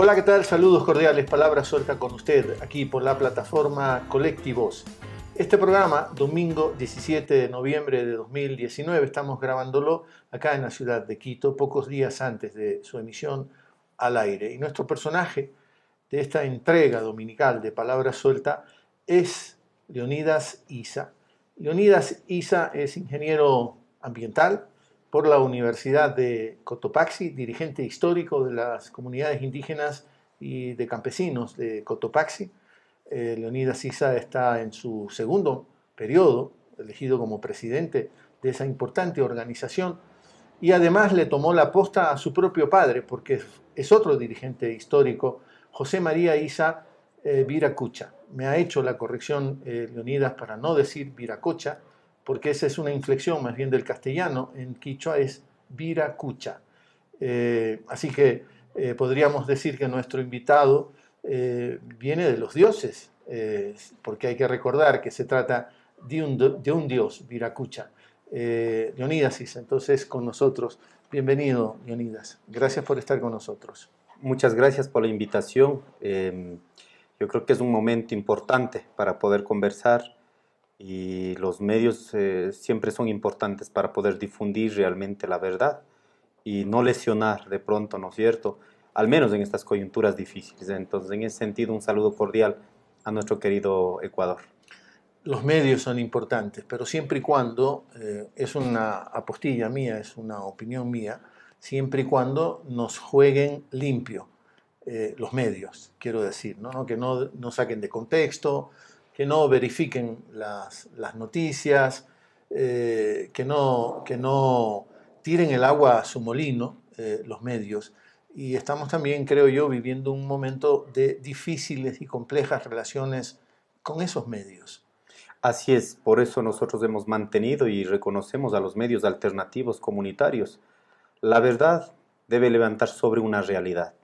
Hola, ¿qué tal? Saludos cordiales, palabra suelta con usted aquí por la plataforma Colectivos. Este programa, domingo 17 de noviembre de 2019, estamos grabándolo acá en la ciudad de Quito, pocos días antes de su emisión al aire. Y nuestro personaje de esta entrega dominical de Palabra Suelta es Leonidas Isa. Leonidas Isa es ingeniero ambiental, por la Universidad de Cotopaxi, dirigente histórico de las comunidades indígenas y de campesinos de Cotopaxi. Eh, Leonidas Sisa está en su segundo periodo, elegido como presidente de esa importante organización, y además le tomó la posta a su propio padre, porque es otro dirigente histórico, José María Isa eh, Viracucha. Me ha hecho la corrección eh, Leonidas para no decir Viracocha, porque esa es una inflexión más bien del castellano, en quichua es viracucha. Eh, así que eh, podríamos decir que nuestro invitado eh, viene de los dioses, porque hay que recordar que se trata de un, dios, viracucha. Leonidas, entonces con nosotros. Bienvenido, Leonidas. Gracias por estar con nosotros. Muchas gracias por la invitación. yo creo que es un momento importante para poder conversar y los medios eh, siempre son importantes para poder difundir realmente la verdad y no lesionar de pronto, ¿no es cierto? Al menos en estas coyunturas difíciles. Entonces, en ese sentido, un saludo cordial a nuestro querido Ecuador. Los medios son importantes, pero siempre y cuando, eh, es una apostilla mía, es una opinión mía, siempre y cuando nos jueguen limpio eh, los medios, quiero decir, ¿no? que no, no saquen de contexto, que no verifiquen las, noticias, eh, que, no, que no tiren el agua a su molino, eh, los medios. Y estamos también, creo yo, viviendo un momento de difíciles y complejas relaciones con esos medios. Así es, por eso nosotros hemos mantenido y reconocemos a los medios alternativos comunitarios. La verdad debe levantar sobre una realidad.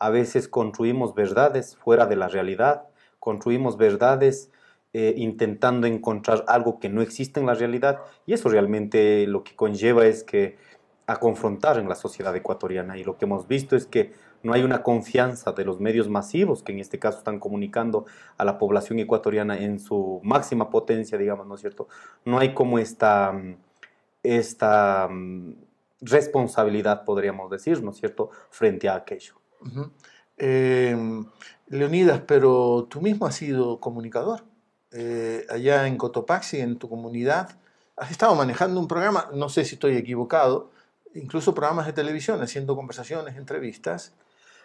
A veces construimos verdades fuera de la realidad construimos verdades eh, intentando encontrar algo que no existe en la realidad y eso realmente lo que conlleva es que a confrontar en la sociedad ecuatoriana y lo que hemos visto es que no hay una confianza de los medios masivos que en este caso están comunicando a la población ecuatoriana en su máxima potencia, digamos, ¿no es cierto? No hay como esta, esta mm, responsabilidad, podríamos decir, ¿no es cierto?, frente a aquello. Leonidas, pero tú mismo has sido comunicador. Eh, allá en Cotopaxi, en tu comunidad, has estado manejando un programa, no sé si estoy equivocado, incluso programas de televisión, haciendo conversaciones, entrevistas.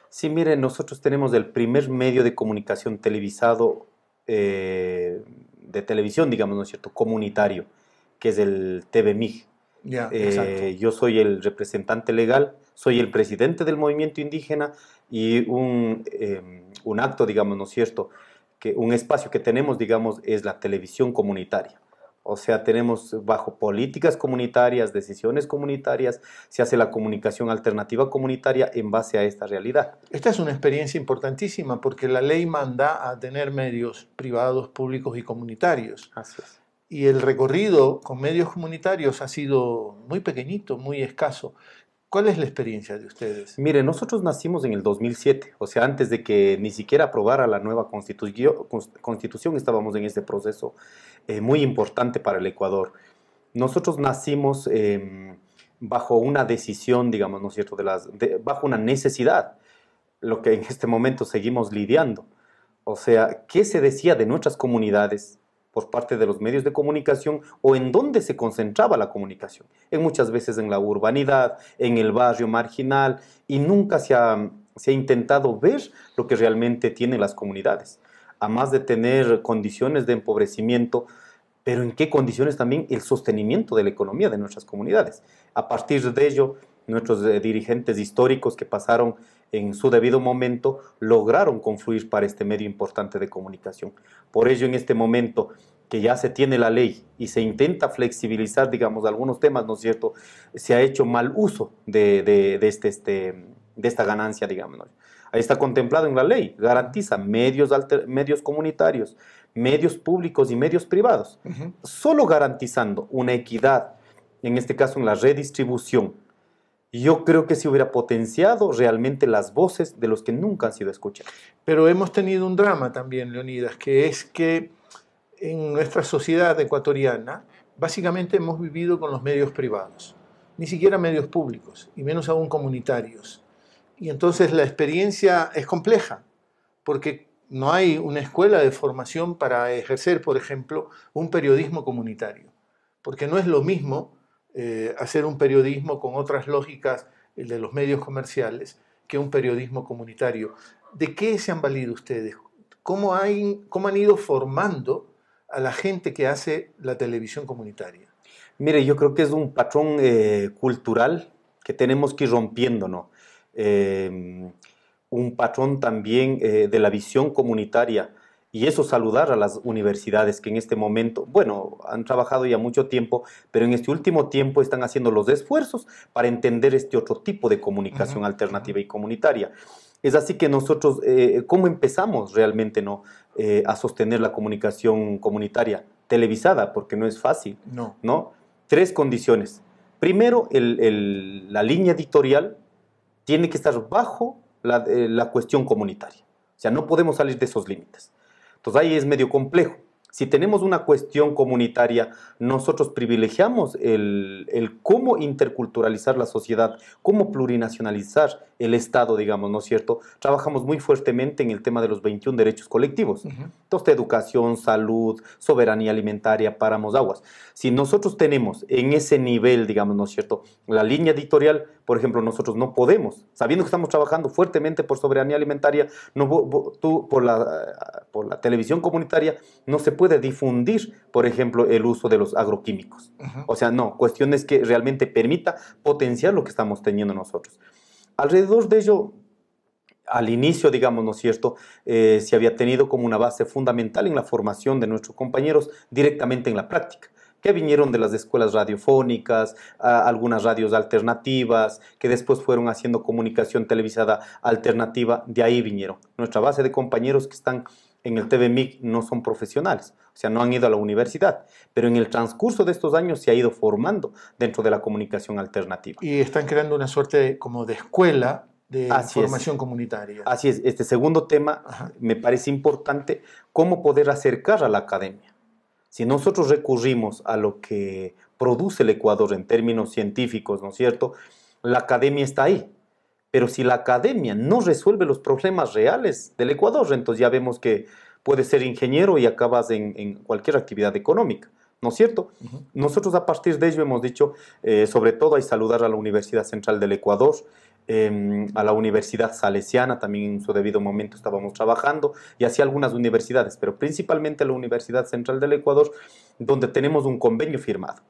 Sí, miren, nosotros tenemos el primer medio de comunicación televisado, eh, de televisión, digamos, ¿no es cierto?, comunitario, que es el TVMIG. Ya, eh, yo soy el representante legal, soy el presidente del movimiento indígena y un, em, un acto, digamos, ¿no es cierto? Que un espacio que tenemos, digamos, es la televisión comunitaria. O sea, tenemos bajo políticas comunitarias, decisiones comunitarias, se hace la comunicación alternativa comunitaria en base a esta realidad. Esta es una experiencia importantísima porque la ley manda a tener medios privados, públicos y comunitarios. Así es. Y el recorrido con medios comunitarios ha sido muy pequeñito, muy escaso. ¿Cuál es la experiencia de ustedes? Mire, nosotros nacimos en el 2007, o sea, antes de que ni siquiera aprobara la nueva constitución, estábamos en este proceso eh, muy importante para el Ecuador. Nosotros nacimos em, bajo una decisión, digamos, ¿no es cierto?, de las, bajo una necesidad, lo que en este momento seguimos lidiando. O sea, ¿qué se decía de nuestras comunidades? Por parte de los medios de comunicación o en dónde se concentraba la comunicación. En muchas veces en la urbanidad, en el barrio marginal y nunca se ha, se ha intentado ver lo que realmente tienen las comunidades. A más de tener condiciones de empobrecimiento, pero en qué condiciones también el sostenimiento de la economía de nuestras comunidades. A partir de ello, nuestros eh, dirigentes históricos que pasaron en su debido momento lograron confluir para este medio importante de comunicación. Por ello, en este momento que ya se tiene la ley y se intenta flexibilizar, digamos, algunos temas, ¿no es cierto?, se ha hecho mal uso de, este, este, de esta ganancia, digamos. Ahí está contemplado en la ley, garantiza medios, medios comunitarios, medios públicos y medios privados. Solo garantizando una equidad, en este caso en la redistribución yo creo que se hubiera potenciado realmente las voces de los que nunca han sido escuchados. Pero hemos tenido un drama también, Leonidas, que es que en nuestra sociedad ecuatoriana básicamente hemos vivido con los medios privados, ni siquiera medios públicos, y menos aún comunitarios. Y entonces la experiencia es compleja, porque no hay una escuela de formación para ejercer, por ejemplo, un periodismo comunitario, porque no es lo mismo eh, hacer un periodismo con otras lógicas, de los medios comerciales, que un periodismo comunitario. ¿De qué se han valido ustedes? ¿Cómo, hay, cómo han ido formando a la gente que hace la televisión comunitaria? Mire, yo creo que es un patrón eh, cultural que tenemos que ir rompiendo, ¿no? Eh, un patrón también de la visión comunitaria y eso saludar a las universidades que en este momento, bueno, han trabajado ya mucho tiempo, pero en este último tiempo están haciendo los esfuerzos para entender este otro tipo de comunicación alternativa y comunitaria. Es así que nosotros, eh, ¿cómo empezamos realmente no, eh, a sostener la comunicación comunitaria televisada? Porque no es fácil. No. ¿no? Tres condiciones. Primero, la línea editorial tiene que estar bajo la, eh, la cuestión comunitaria. O sea, no podemos salir de esos límites. Entonces ahí es medio complejo. Si tenemos una cuestión comunitaria, nosotros privilegiamos el, el, cómo interculturalizar la sociedad, cómo plurinacionalizar el Estado, digamos, ¿no es cierto? Trabajamos muy fuertemente en el tema de los 21 derechos colectivos. Entonces, educación, salud, soberanía alimentaria, páramos, aguas. Si nosotros tenemos en ese nivel, digamos, ¿no es cierto? La línea editorial, por ejemplo, nosotros no podemos, sabiendo que estamos trabajando fuertemente por soberanía alimentaria, no, tú, por, la, por la televisión comunitaria, no se puede difundir, por ejemplo, el uso de los agroquímicos. O sea, no, cuestiones que realmente permita potenciar lo que estamos teniendo nosotros. Alrededor de ello, al inicio, digamos, ¿no es cierto?, eh, se había tenido como una base fundamental en la formación de nuestros compañeros directamente en la práctica que vinieron de las escuelas radiofónicas, algunas radios alternativas, que después fueron haciendo comunicación televisada alternativa, de ahí vinieron. Nuestra base de compañeros que están en el TVMIC no son profesionales, o sea, no han ido a la universidad, pero en el transcurso de estos años se ha ido formando dentro de la comunicación alternativa. Y están creando una suerte como de escuela de formación comunitaria. Así es, este segundo tema me parece importante, cómo poder acercar a la academia. Si nosotros recurrimos a lo que produce el Ecuador en términos científicos, ¿no es cierto? La academia está ahí. Pero si la academia no resuelve los problemas reales del Ecuador, entonces ya vemos que puedes ser ingeniero y acabas en, cualquier actividad económica. ¿No es cierto? Nosotros a partir de ello hemos dicho, eh, sobre todo hay saludar a la Universidad Central del Ecuador, em, a la Universidad Salesiana, también en su debido momento estábamos trabajando, y así algunas universidades, pero principalmente la Universidad Central del Ecuador, donde tenemos un convenio firmado.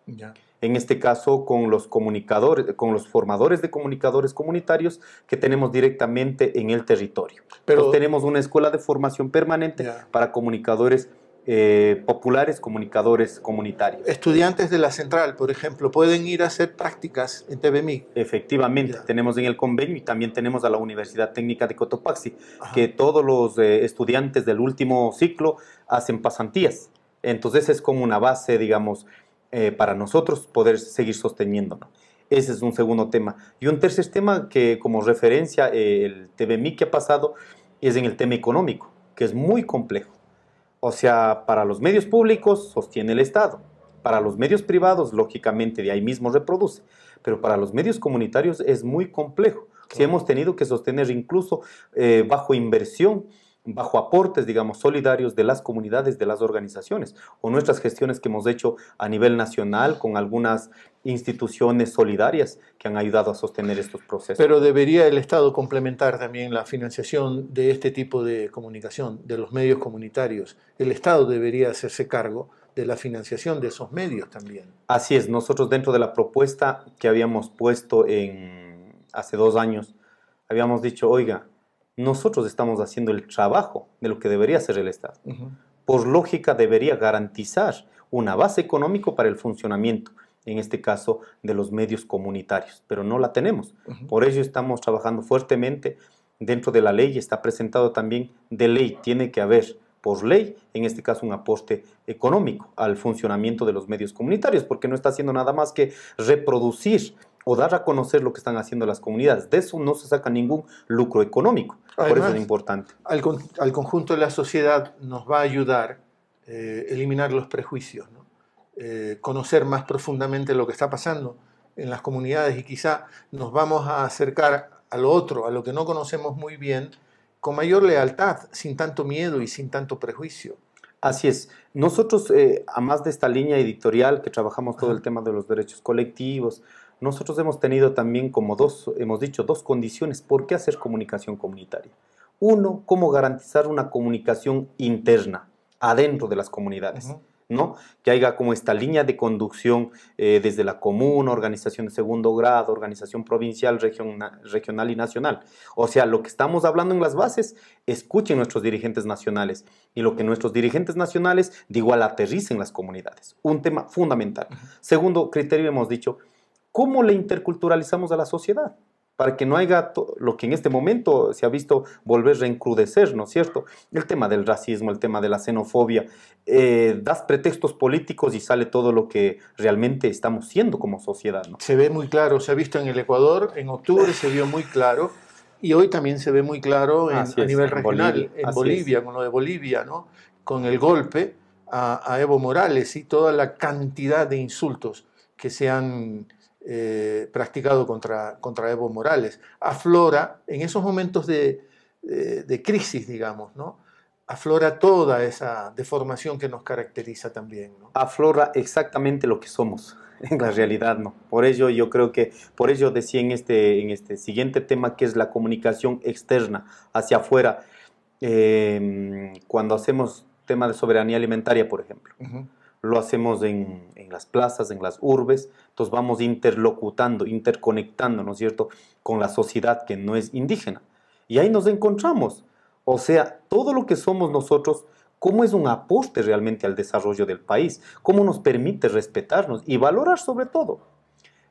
En este caso con los comunicadores, con los formadores de comunicadores comunitarios que tenemos directamente en el territorio. Pero tenemos una escuela de formación permanente para comunicadores eh, populares, comunicadores comunitarios. Estudiantes de la central, por ejemplo, pueden ir a hacer prácticas en TVMI. Efectivamente, tenemos en el convenio y también tenemos a la Universidad Técnica de Cotopaxi, que todos los eh, estudiantes del último ciclo hacen pasantías. Entonces es como una base, digamos, eh, para nosotros poder seguir sosteniéndonos. Ese es un segundo tema. Y un tercer tema que como referencia el TVMI que ha pasado es en el tema económico, que es muy complejo. O sea, para los medios públicos sostiene el Estado, para los medios privados, lógicamente, de ahí mismo reproduce, pero para los medios comunitarios es muy complejo. Si hemos tenido que sostener incluso eh, bajo inversión bajo aportes, digamos, solidarios de las comunidades, de las organizaciones, o nuestras gestiones que hemos hecho a nivel nacional con algunas instituciones solidarias que han ayudado a sostener estos procesos. Pero debería el Estado complementar también la financiación de este tipo de comunicación, de los medios comunitarios. El Estado debería hacerse cargo de la financiación de esos medios también. Así es, nosotros dentro de la propuesta que habíamos puesto en hace dos años, habíamos dicho, oiga, nosotros estamos haciendo el trabajo de lo que debería hacer el Estado. Por lógica debería garantizar una base económica para el funcionamiento, en este caso de los medios comunitarios, pero no la tenemos. Por ello estamos trabajando fuertemente dentro de la ley, está presentado también de ley, tiene que haber por ley, en este caso un aporte económico al funcionamiento de los medios comunitarios, porque no está haciendo nada más que reproducir o dar a conocer lo que están haciendo las comunidades. De eso no se saca ningún lucro económico. Por eso es importante. Al, al, conjunto de la sociedad nos va a ayudar eh, eliminar los prejuicios, eh, conocer más profundamente lo que está pasando en las comunidades y quizá nos vamos a acercar a lo otro, a lo que no conocemos muy bien, con mayor lealtad, sin tanto miedo y sin tanto prejuicio. Así es. Nosotros, eh, a más de esta línea editorial que trabajamos todo el tema de los derechos colectivos, nosotros hemos tenido también como dos, hemos dicho, dos condiciones. ¿Por qué hacer comunicación comunitaria? Uno, cómo garantizar una comunicación interna, adentro de las comunidades. ¿no? Que haya como esta línea de conducción eh, desde la comuna, organización de segundo grado, organización provincial, regional y nacional. O sea, lo que estamos hablando en las bases, escuchen nuestros dirigentes nacionales y lo que nuestros dirigentes nacionales de igual aterricen en las comunidades. Un tema fundamental. Segundo criterio, hemos dicho, ¿Cómo le interculturalizamos a la sociedad? Para que no haya lo que en este momento se ha visto volver a reencrudecer, ¿no es cierto? El tema del racismo, el tema de la xenofobia. Eh, das pretextos políticos y sale todo lo que realmente estamos siendo como sociedad, ¿no? Se ve muy claro, se ha visto en el Ecuador, en octubre se vio muy claro. Y hoy también se ve muy claro a nivel regional, en Bolivia, con lo de Bolivia, ¿no? con el golpe a, a, Evo Morales y toda la cantidad de insultos que se han eh, practicado contra, contra Evo Morales. Aflora, en esos momentos de, crisis, digamos, ¿no? aflora toda esa deformación que nos caracteriza también. ¿no? Aflora exactamente lo que somos en la realidad, ¿no? Por ello yo creo que, por ello decía en este, en este siguiente tema que es la comunicación externa hacia afuera, em, cuando hacemos tema de soberanía alimentaria, por ejemplo lo hacemos en, las plazas, en las urbes, entonces vamos interlocutando, interconectando, ¿no es cierto?, con la sociedad que no es indígena. Y ahí nos encontramos. O sea, todo lo que somos nosotros, cómo es un aporte realmente al desarrollo del país, cómo nos permite respetarnos y valorar sobre todo.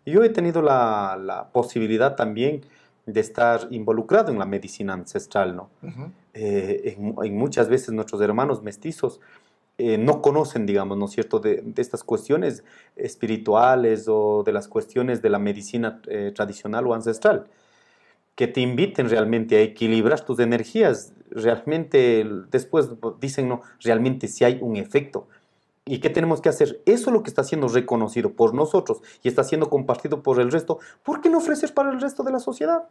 Yo he tenido la, posibilidad también de estar involucrado en la medicina ancestral, ¿no? Eh, en, muchas veces nuestros hermanos mestizos eh, no conocen, digamos, ¿no es cierto?, de, estas cuestiones espirituales o de las cuestiones de la medicina eh, tradicional o ancestral, que te inviten realmente a equilibrar tus energías. Realmente, después dicen, no, realmente si hay un efecto. ¿Y qué tenemos que hacer? Eso es lo que está siendo reconocido por nosotros y está siendo compartido por el resto. ¿Por qué no ofrecer para el resto de la sociedad?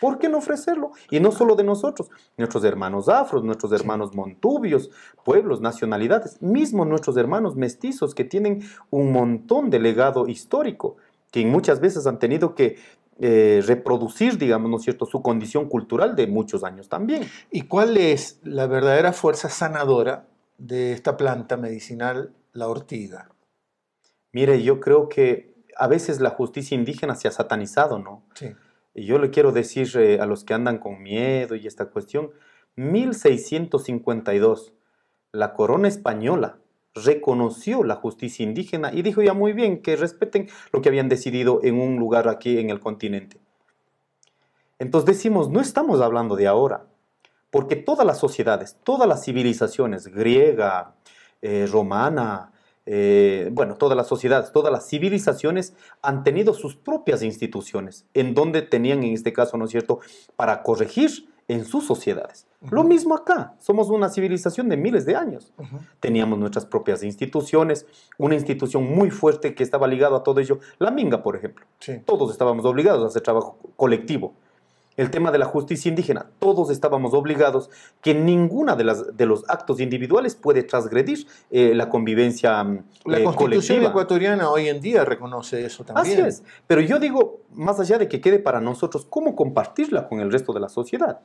¿Por qué no ofrecerlo? Y no solo de nosotros, nuestros hermanos afros, nuestros hermanos montubios, pueblos, nacionalidades, mismos nuestros hermanos mestizos que tienen un montón de legado histórico, que muchas veces han tenido que eh, reproducir, digamos, ¿no es cierto?, su condición cultural de muchos años también. ¿Y cuál es la verdadera fuerza sanadora de esta planta medicinal, la ortiga? Mire, yo creo que a veces la justicia indígena se ha satanizado, ¿no? Sí. Y yo le quiero decir eh, a los que andan con miedo y esta cuestión, 1652, la corona española reconoció la justicia indígena y dijo ya muy bien que respeten lo que habían decidido en un lugar aquí en el continente. Entonces decimos, no estamos hablando de ahora, porque todas las sociedades, todas las civilizaciones, griega, eh, romana, eh, bueno, todas las sociedades, todas las civilizaciones han tenido sus propias instituciones, en donde tenían, en este caso, ¿no es cierto?, para corregir en sus sociedades. Lo mismo acá, somos una civilización de miles de años. Teníamos nuestras propias instituciones, una institución muy fuerte que estaba ligada a todo ello, la Minga, por ejemplo. Todos estábamos obligados a hacer trabajo colectivo el tema de la justicia indígena. Todos estábamos obligados que ninguna de, las, de los actos individuales puede transgredir eh, la convivencia mm, La eh, constitución ecuatoriana hoy en día reconoce eso también. Así es. Pero yo digo, más allá de que quede para nosotros, ¿cómo compartirla con el resto de la sociedad?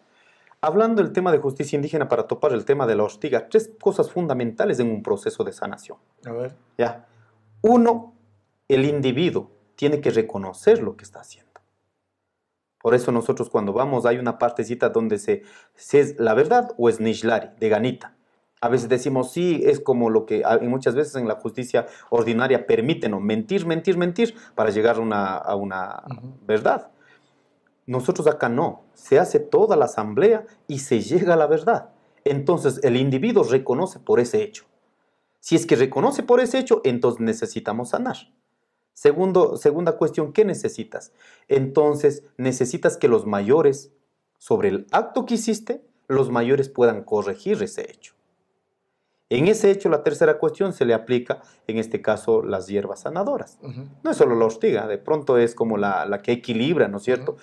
Hablando del tema de justicia indígena para topar el tema de la ortiga, tres cosas fundamentales en un proceso de sanación. A ver. Ya. Uno, el individuo tiene que reconocer lo que está haciendo. Por eso nosotros cuando vamos hay una partecita donde se, si es la verdad o es nishlari, de ganita. A veces decimos, sí, es como lo que muchas veces en la justicia ordinaria permiten mentir, mentir, mentir para llegar a una, a una verdad. Nosotros acá no, se hace toda la asamblea y se llega a la verdad. Entonces el individuo reconoce por ese hecho. Si es que reconoce por ese hecho, entonces necesitamos sanar. Segundo, segunda cuestión, ¿qué necesitas? Entonces, necesitas que los mayores, sobre el acto que hiciste, los mayores puedan corregir ese hecho. En ese hecho, la tercera cuestión se le aplica, en este caso, las hierbas sanadoras. No es solo la ortiga, de pronto es como la, que equilibra, ¿no es cierto?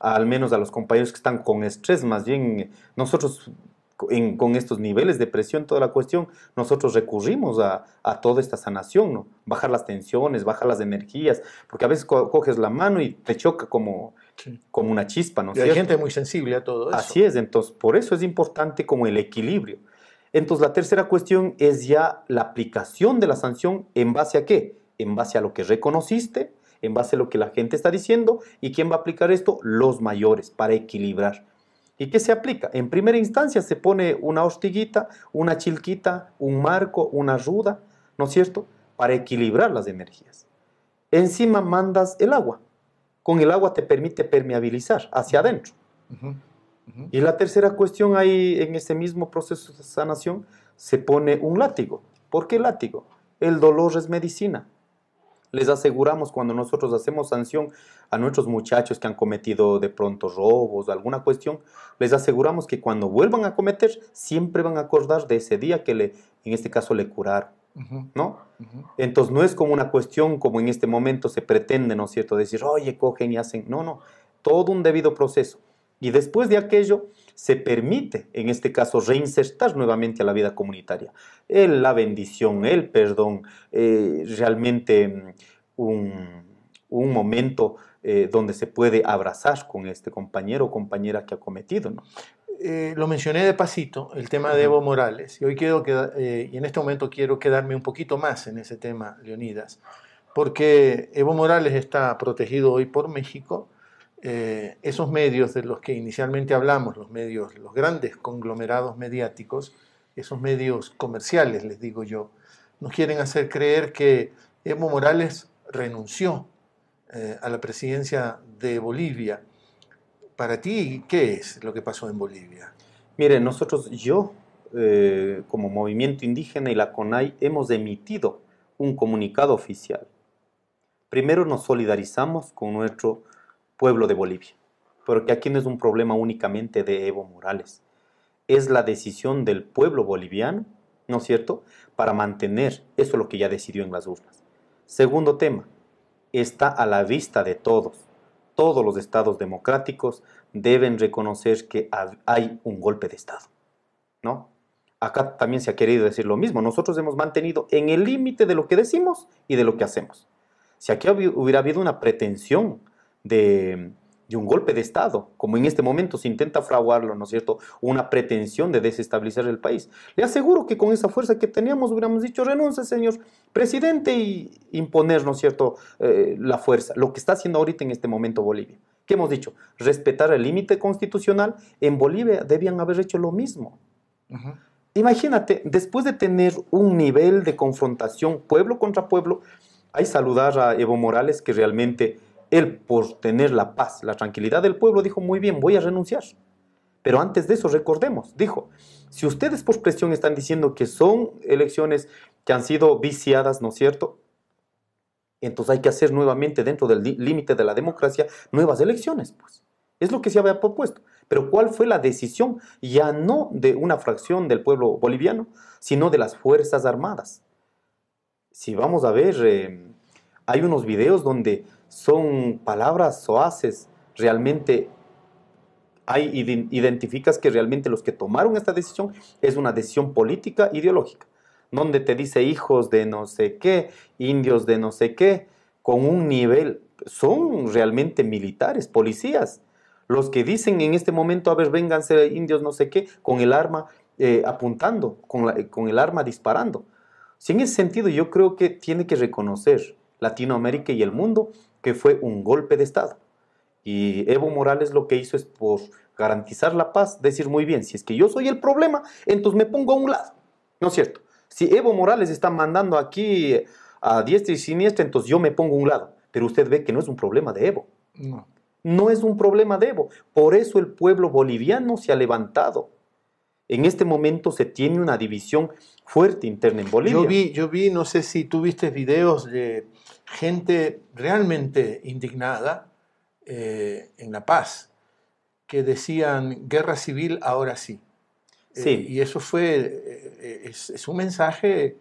Al menos a los compañeros que están con estrés, más bien nosotros con estos niveles de presión, toda la cuestión, nosotros recurrimos a, toda esta sanación, ¿no? Bajar las tensiones, bajar las energías, porque a veces coges la mano y te choca como, como una chispa, ¿no? Y hay gente muy sensible a todo eso. Así es, entonces por eso es importante como el equilibrio. Entonces la tercera cuestión es ya la aplicación de la sanción en base a qué? En base a lo que reconociste, en base a lo que la gente está diciendo y quién va a aplicar esto? Los mayores, para equilibrar. ¿Y qué se aplica? En primera instancia se pone una hostiguita, una chilquita, un marco, una ruda, ¿no es cierto? Para equilibrar las energías. Encima mandas el agua. Con el agua te permite permeabilizar hacia adentro. Y la tercera cuestión ahí en ese mismo proceso de sanación se pone un látigo. ¿Por qué látigo? El dolor es medicina. Les aseguramos cuando nosotros hacemos sanción a nuestros muchachos que han cometido de pronto robos, alguna cuestión, les aseguramos que cuando vuelvan a cometer, siempre van a acordar de ese día que le, en este caso le curaron. ¿No? Entonces no es como una cuestión como en este momento se pretende, ¿no es cierto? Decir, oye, cogen y hacen. No, no. Todo un debido proceso. Y después de aquello, se permite, en este caso, reinsertar nuevamente a la vida comunitaria. El, la bendición, el perdón, eh, realmente mm, un, un momento eh, donde se puede abrazar con este compañero o compañera que ha cometido. ¿no? Eh, lo mencioné de pasito, el tema de Evo Morales, y hoy quiero y en este momento quiero quedarme un poquito más en ese tema, Leonidas, porque Evo Morales está protegido hoy por México, eh, esos medios de los que inicialmente hablamos, los medios, los grandes conglomerados mediáticos, esos medios comerciales, les digo yo, nos quieren hacer creer que Evo Morales renunció eh, a la presidencia de Bolivia. Para ti, ¿qué es lo que pasó en Bolivia? Mire, nosotros, yo, eh, como movimiento indígena y la CONAI, hemos emitido un comunicado oficial. Primero nos solidarizamos con nuestro pueblo de Bolivia. Porque aquí no es un problema únicamente de Evo Morales. Es la decisión del pueblo boliviano, ¿no es cierto?, para mantener eso lo que ya decidió en las urnas. Segundo tema, está a la vista de todos. Todos los estados democráticos deben reconocer que hay un golpe de Estado, ¿no? Acá también se ha querido decir lo mismo. Nosotros hemos mantenido en el límite de lo que decimos y de lo que hacemos. Si aquí hubiera habido una pretensión de, un golpe de Estado, como en este momento se intenta fraguarlo, ¿no es cierto? Una pretensión de desestabilizar el país. Le aseguro que con esa fuerza que teníamos hubiéramos dicho renuncia, señor presidente, y imponer, ¿no es cierto?, eh, la fuerza. Lo que está haciendo ahorita en este momento Bolivia. ¿Qué hemos dicho? Respetar el límite constitucional. En Bolivia debían haber hecho lo mismo. Imagínate, después de tener un nivel de confrontación pueblo contra pueblo, hay saludar a Evo Morales que realmente él, por tener la paz, la tranquilidad del pueblo, dijo, muy bien, voy a renunciar. Pero antes de eso, recordemos, dijo, si ustedes por presión están diciendo que son elecciones que han sido viciadas, ¿no es cierto? Entonces hay que hacer nuevamente dentro del límite de la democracia nuevas elecciones, pues. Es lo que se había propuesto. Pero ¿cuál fue la decisión? Ya no de una fracción del pueblo boliviano, sino de las Fuerzas Armadas. Si vamos a ver, eh, hay unos videos donde son palabras o haces realmente hay, identificas que realmente los que tomaron esta decisión es una decisión política ideológica, donde te dice hijos de no sé qué, indios de no sé qué, con un nivel, son realmente militares, policías, los que dicen en este momento, a ver, vénganse indios no sé qué, con el arma eh, apuntando, con, con el arma disparando. Si en ese sentido yo creo que tiene que reconocer Latinoamérica y el mundo que fue un golpe de Estado. Y Evo Morales lo que hizo es por garantizar la paz, decir muy bien, si es que yo soy el problema, entonces me pongo a un lado. ¿No es cierto? Si Evo Morales está mandando aquí a diestra y siniestra, entonces yo me pongo a un lado. Pero usted ve que no es un problema de Evo. No. No es un problema de Evo. Por eso el pueblo boliviano se ha levantado. En este momento se tiene una división fuerte interna en Bolivia. Yo vi, yo vi, no sé si tú viste videos de gente realmente indignada eh, en La Paz, que decían guerra civil ahora sí. Eh, Sí. y eso fue, eh, es, es un mensaje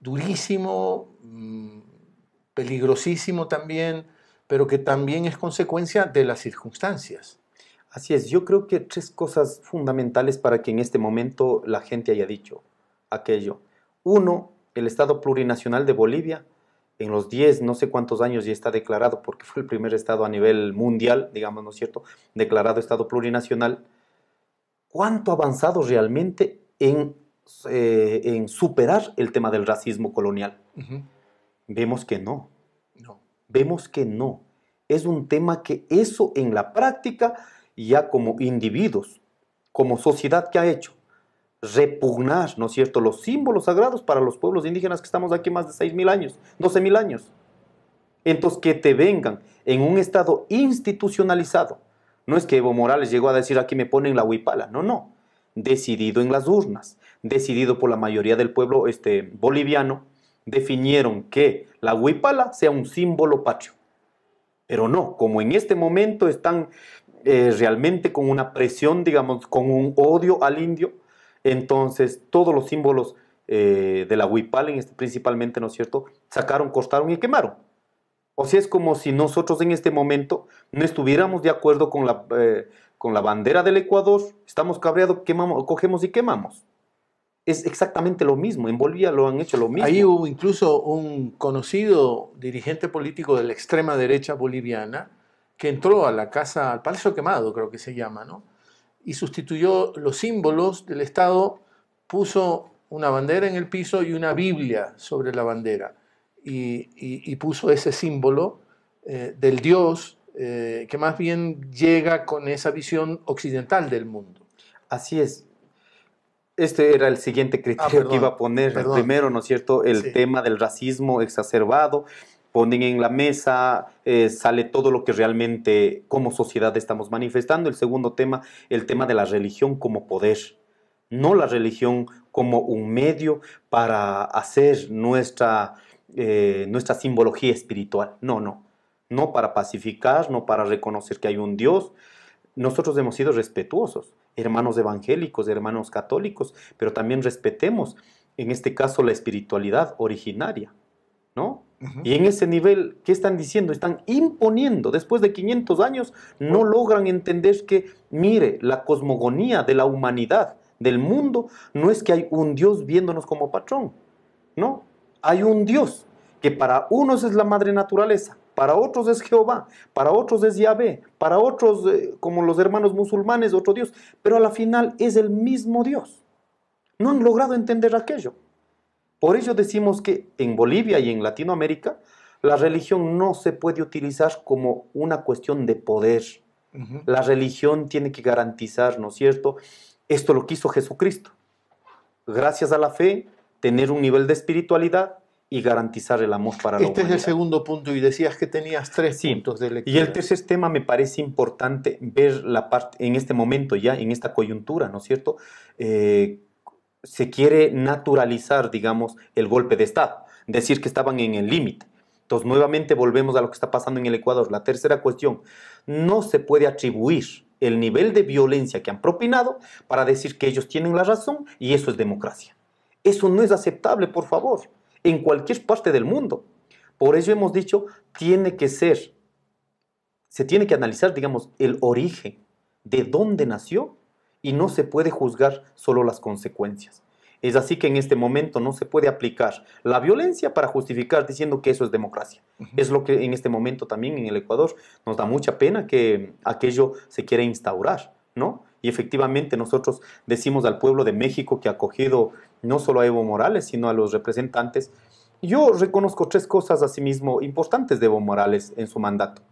durísimo, mm, peligrosísimo también, pero que también es consecuencia de las circunstancias. Así es, yo creo que tres cosas fundamentales para que en este momento la gente haya dicho aquello. Uno, el Estado plurinacional de Bolivia, en los 10, no sé cuántos años ya está declarado, porque fue el primer Estado a nivel mundial, digamos, ¿no es cierto?, declarado Estado plurinacional. ¿Cuánto ha avanzado realmente en, eh, en superar el tema del racismo colonial? Vemos que no. No. vemos que no. Es un tema que eso en la práctica, ya como individuos, como sociedad que ha hecho, repugnar, ¿no es cierto?, los símbolos sagrados para los pueblos indígenas que estamos aquí más de 6.000 años, 12.000 años. Entonces, que te vengan en un estado institucionalizado. No es que Evo Morales llegó a decir aquí me ponen la huipala, no, no. Decidido en las urnas, decidido por la mayoría del pueblo este, boliviano, definieron que la huipala sea un símbolo patrio. Pero no, como en este momento están eh, realmente con una presión, digamos, con un odio al indio, entonces todos los símbolos eh, de la huipala, en este, principalmente, ¿no es cierto?, sacaron, cortaron y quemaron. O sea, es como si nosotros en este momento no estuviéramos de acuerdo con la, eh, con la bandera del Ecuador, estamos cabreados, cogemos y quemamos. Es exactamente lo mismo. En Bolivia lo han hecho lo mismo. Ahí hubo incluso un conocido dirigente político de la extrema derecha boliviana que entró a la casa, al Palacio Quemado, creo que se llama, ¿no? Y sustituyó los símbolos del Estado, puso una bandera en el piso y una Biblia sobre la bandera. Y, y- y puso ese símbolo eh, del Dios eh, que más bien llega con esa visión occidental del mundo. Así es. Este era el siguiente criterio Ah, perdón, que iba a poner. perdón. Primero, ¿no es cierto? El Sí. tema del racismo exacerbado. Ponen en la mesa, eh, sale todo lo que realmente como sociedad estamos manifestando. El segundo tema, el tema de la religión como poder. No la religión como un medio para hacer nuestra, eh, nuestra simbología espiritual. No, no. No para pacificar, no para reconocer que hay un Dios, nosotros hemos sido respetuosos, hermanos evangélicos, hermanos católicos, pero también respetemos, en este caso, la espiritualidad originaria, ¿no? Y en ese nivel, ¿qué están diciendo? Están imponiendo, después de 500 años, no logran entender que, mire, la cosmogonía de la humanidad, del mundo, no es que hay un Dios viéndonos como patrón, ¿no? Hay un Dios que para unos es la madre naturaleza, para otros es Jehová, para otros es Yahvé, para otros, eh, como los hermanos musulmanes, otro Dios, pero a la final es el mismo Dios. No han logrado entender aquello. Por ello decimos que en Bolivia y en Latinoamérica la religión no se puede utilizar como una cuestión de poder. La religión tiene que garantizar, ¿no es cierto? Esto lo quiso Jesucristo. Gracias a la fe, tener un nivel de espiritualidad y garantizar el amor para la Este es el segundo punto y decías que tenías tres Sí. puntos de lectura. Y el tercer tema me parece importante ver la parte en este momento ya, en esta coyuntura, ¿no es cierto? Eh, se quiere naturalizar, digamos, el golpe de Estado, decir que estaban en el límite. Entonces, nuevamente volvemos a lo que está pasando en el Ecuador. La tercera cuestión, no se puede atribuir el nivel de violencia que han propinado para decir que ellos tienen la razón y eso es democracia. Eso no es aceptable, por favor, en cualquier parte del mundo. Por ello hemos dicho, tiene que ser se tiene que analizar, digamos, el origen, de dónde nació, y no se puede juzgar solo las consecuencias. Es así que en este momento no se puede aplicar la violencia para justificar diciendo que eso es democracia. Ujú. Es lo que en este momento también en el Ecuador nos da mucha pena que aquello se quiera instaurar, ¿no? Y efectivamente nosotros decimos al pueblo de México que ha acogido no solo a Evo Morales, sino a los representantes. Yo reconozco tres cosas asimismo importantes de Evo Morales en su mandato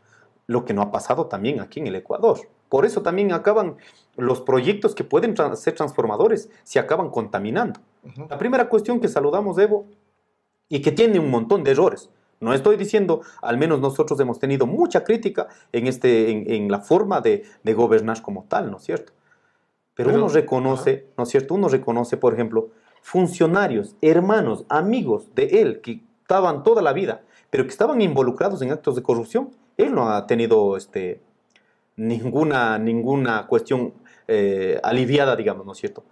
lo que no ha pasado también aquí en el Ecuador. Por eso también acaban los proyectos que pueden tra- ser transformadores, se acaban contaminando. La primera cuestión que saludamos, Evo, y que tiene un montón de errores. No estoy diciendo, al menos nosotros hemos tenido mucha crítica en, este, en, en la forma de, de gobernar como tal, ¿no es cierto? Pero, Pero- uno reconoce, ¿no es cierto? Uno reconoce, por ejemplo, funcionarios, hermanos, amigos de él que estaban toda la vida, pero que estaban involucrados en actos de corrupción. Él no ha tenido este, ninguna, ninguna cuestión eh, aliviada, digamos, ¿no es cierto?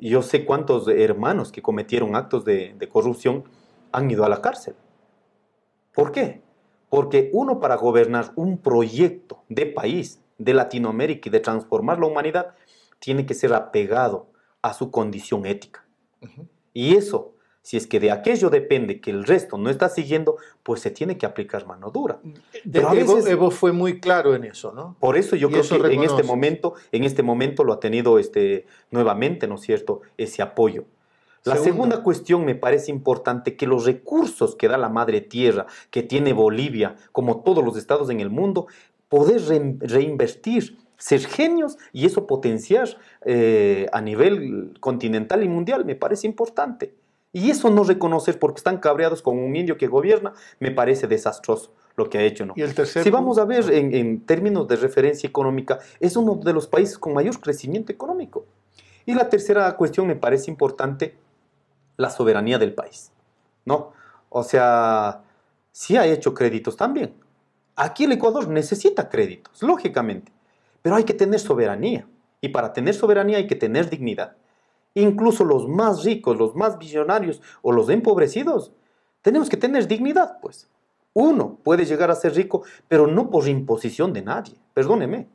Yo sé cuántos hermanos que cometieron actos de, de corrupción han ido a la cárcel. ¿Por qué? Porque uno para gobernar un proyecto de país, de Latinoamérica y de transformar la humanidad, tiene que ser apegado a su condición ética. Y eso, si es que de aquello depende que el resto no está siguiendo, pues se tiene que aplicar mano dura. De- Pero a Evo, veces- Evo fue muy claro en eso, ¿no? Por eso yo Y creo eso que en este momento, en este momento lo ha tenido este, nuevamente, ¿no es cierto?, ese apoyo. La Segunda. segunda cuestión me parece importante que los recursos que da la madre tierra, que tiene Bolivia, como todos los estados en el mundo, poder re- reinvertir, ser genios y eso potenciar eh, a nivel continental y mundial, me parece importante. Y eso no reconocer porque están cabreados con un indio que gobierna, me parece desastroso lo que ha hecho, ¿no? Y el tercer Si vamos a ver en, en términos de referencia económica, es uno de los países con mayor crecimiento económico. Y la tercera cuestión me parece importante, la soberanía del país. ¿No? O sea, sí ha hecho créditos también. Aquí el Ecuador necesita créditos, lógicamente, pero hay que tener soberanía. Y para tener soberanía hay que tener dignidad. Incluso los más ricos, los más visionarios o los empobrecidos, tenemos que tener dignidad, pues. Uno puede llegar a ser rico, pero no por imposición de nadie, perdóneme.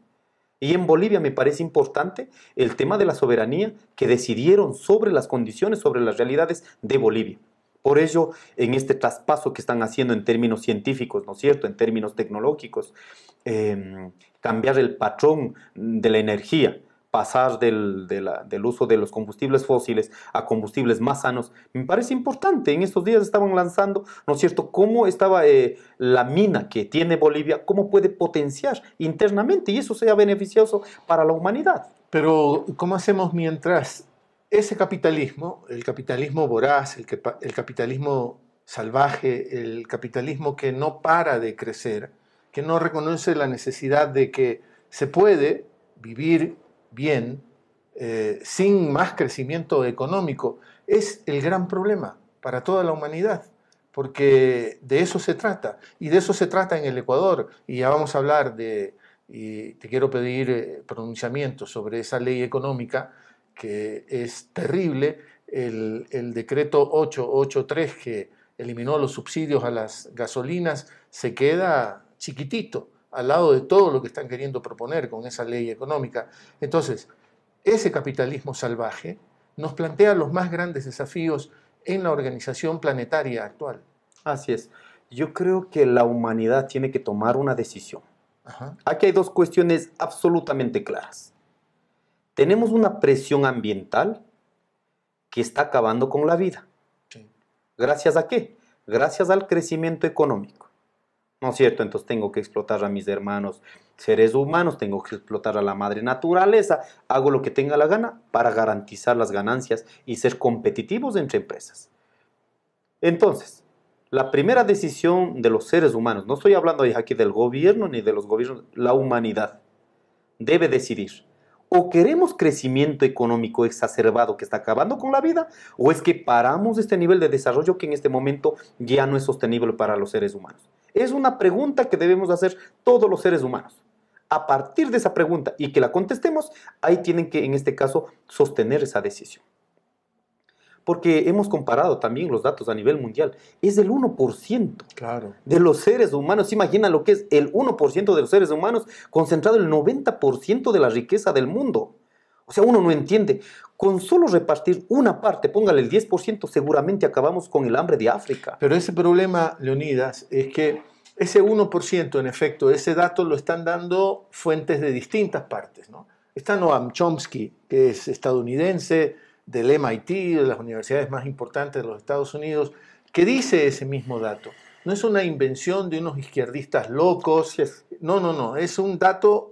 Y en Bolivia me parece importante el tema de la soberanía que decidieron sobre las condiciones, sobre las realidades de Bolivia. Por ello, en este traspaso que están haciendo en términos científicos, ¿no es cierto?, en términos tecnológicos, eh, cambiar el patrón de la energía, pasar del, del uso de los combustibles fósiles a combustibles más sanos, me parece importante. En estos días estaban lanzando, ¿no es cierto?, cómo estaba eh, la mina que tiene Bolivia, cómo puede potenciar internamente y eso sea beneficioso para la humanidad. Pero, ¿cómo hacemos mientras ese capitalismo, el capitalismo voraz, el, que- el capitalismo salvaje, el capitalismo que no para de crecer, que no reconoce la necesidad de que se puede vivir bien eh, sin más crecimiento económico, es el gran problema para toda la humanidad? Porque de eso se trata, y de eso se trata en el Ecuador, y ya vamos a hablar de, y te quiero pedir eh, pronunciamiento sobre esa ley económica que es terrible, el, el decreto 883 que eliminó los subsidios a las gasolinas se queda chiquitito al lado de todo lo que están queriendo proponer con esa ley económica. Entonces, ese capitalismo salvaje nos plantea los más grandes desafíos en la organización planetaria actual. Así es. Yo creo que la humanidad tiene que tomar una decisión. Ajá. Aquí hay dos cuestiones absolutamente claras. Tenemos una presión ambiental que está acabando con la vida. Sí. ¿Gracias a qué? Gracias al crecimiento económico. ¿No es cierto? Entonces tengo que explotar a mis hermanos seres humanos, tengo que explotar a la madre naturaleza, hago lo que tenga la gana para garantizar las ganancias y ser competitivos entre empresas. Entonces, la primera decisión de los seres humanos, no estoy hablando aquí del gobierno ni de los gobiernos, la humanidad debe decidir. O queremos crecimiento económico exacerbado que está acabando con la vida, o es que paramos este nivel de desarrollo que en este momento ya no es sostenible para los seres humanos. Es una pregunta que debemos hacer todos los seres humanos. A partir de esa pregunta y que la contestemos, ahí tienen que, en este caso, sostener esa decisión. Porque hemos comparado también los datos a nivel mundial. Es del 1% Claro. de los seres humanos. Imagina lo que es el 1% de los seres humanos concentrado el 90% de la riqueza del mundo. O sea, uno no entiende. Con solo repartir una parte, póngale el 10%, seguramente acabamos con el hambre de África. Pero ese problema, Leonidas, es que ese 1%, en efecto, ese dato lo están dando fuentes de distintas partes. ¿no? Está Noam Chomsky, que es estadounidense, del MIT, de las universidades más importantes de los Estados Unidos, que dice ese mismo dato. No es una invención de unos izquierdistas locos, no, no, no, es un dato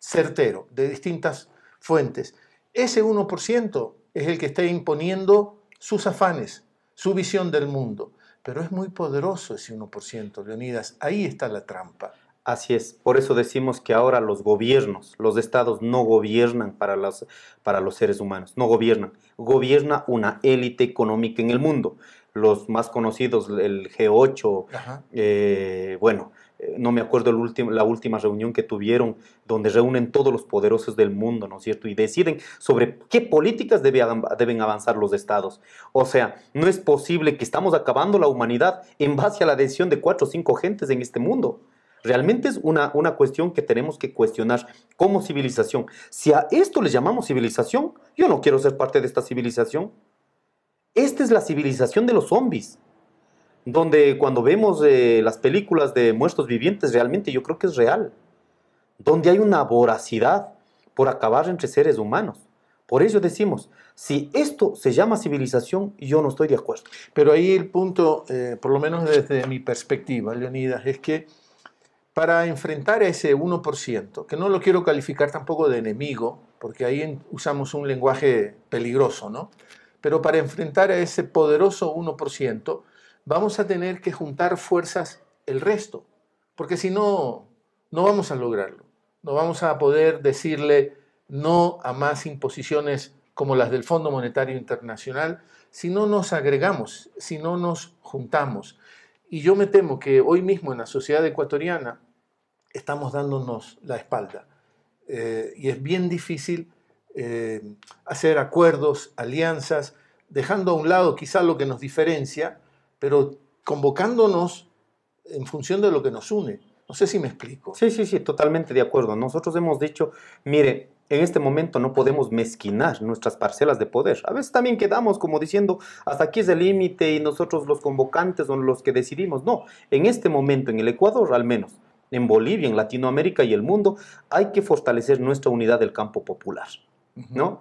certero, de distintas fuentes. Ese 1% es el que está imponiendo sus afanes, su visión del mundo. Pero es muy poderoso ese 1%, Leonidas. Ahí está la trampa. Así es, por eso decimos que ahora los gobiernos, los estados no gobiernan para los, para los seres humanos, no gobiernan, gobierna una élite económica en el mundo. Los más conocidos, el G8, eh, bueno, no me acuerdo la última reunión que tuvieron, donde reúnen todos los poderosos del mundo, ¿no es cierto? Y deciden sobre qué políticas deben avanzar los estados. O sea, no es posible que estamos acabando la humanidad en base a la decisión de cuatro o cinco gentes en este mundo. Realmente es una, una cuestión que tenemos que cuestionar como civilización. Si a esto le llamamos civilización, yo no quiero ser parte de esta civilización. Esta es la civilización de los zombies donde cuando vemos eh, las películas de muertos vivientes, realmente yo creo que es real, donde hay una voracidad por acabar entre seres humanos. Por eso decimos, si esto se llama civilización, yo no estoy de acuerdo. Pero ahí el punto, eh, por lo menos desde mi perspectiva, Leonidas, es que para enfrentar a ese 1%, que no lo quiero calificar tampoco de enemigo, porque ahí usamos un lenguaje peligroso, ¿no? Pero para enfrentar a ese poderoso 1%, vamos a tener que juntar fuerzas el resto, porque si no, no vamos a lograrlo. No vamos a poder decirle no a más imposiciones como las del Fondo Monetario Internacional si no nos agregamos, si no nos juntamos. Y yo me temo que hoy mismo en la sociedad ecuatoriana estamos dándonos la espalda. Eh, y es bien difícil eh, hacer acuerdos, alianzas, dejando a un lado quizá lo que nos diferencia, pero convocándonos en función de lo que nos une. No sé si me explico. Sí, sí, sí, totalmente de acuerdo. Nosotros hemos dicho, mire, en este momento no podemos mezquinar nuestras parcelas de poder. A veces también quedamos como diciendo, hasta aquí es el límite y nosotros los convocantes son los que decidimos. No, en este momento, en el Ecuador al menos, en Bolivia, en Latinoamérica y el mundo, hay que fortalecer nuestra unidad del campo popular, ¿no?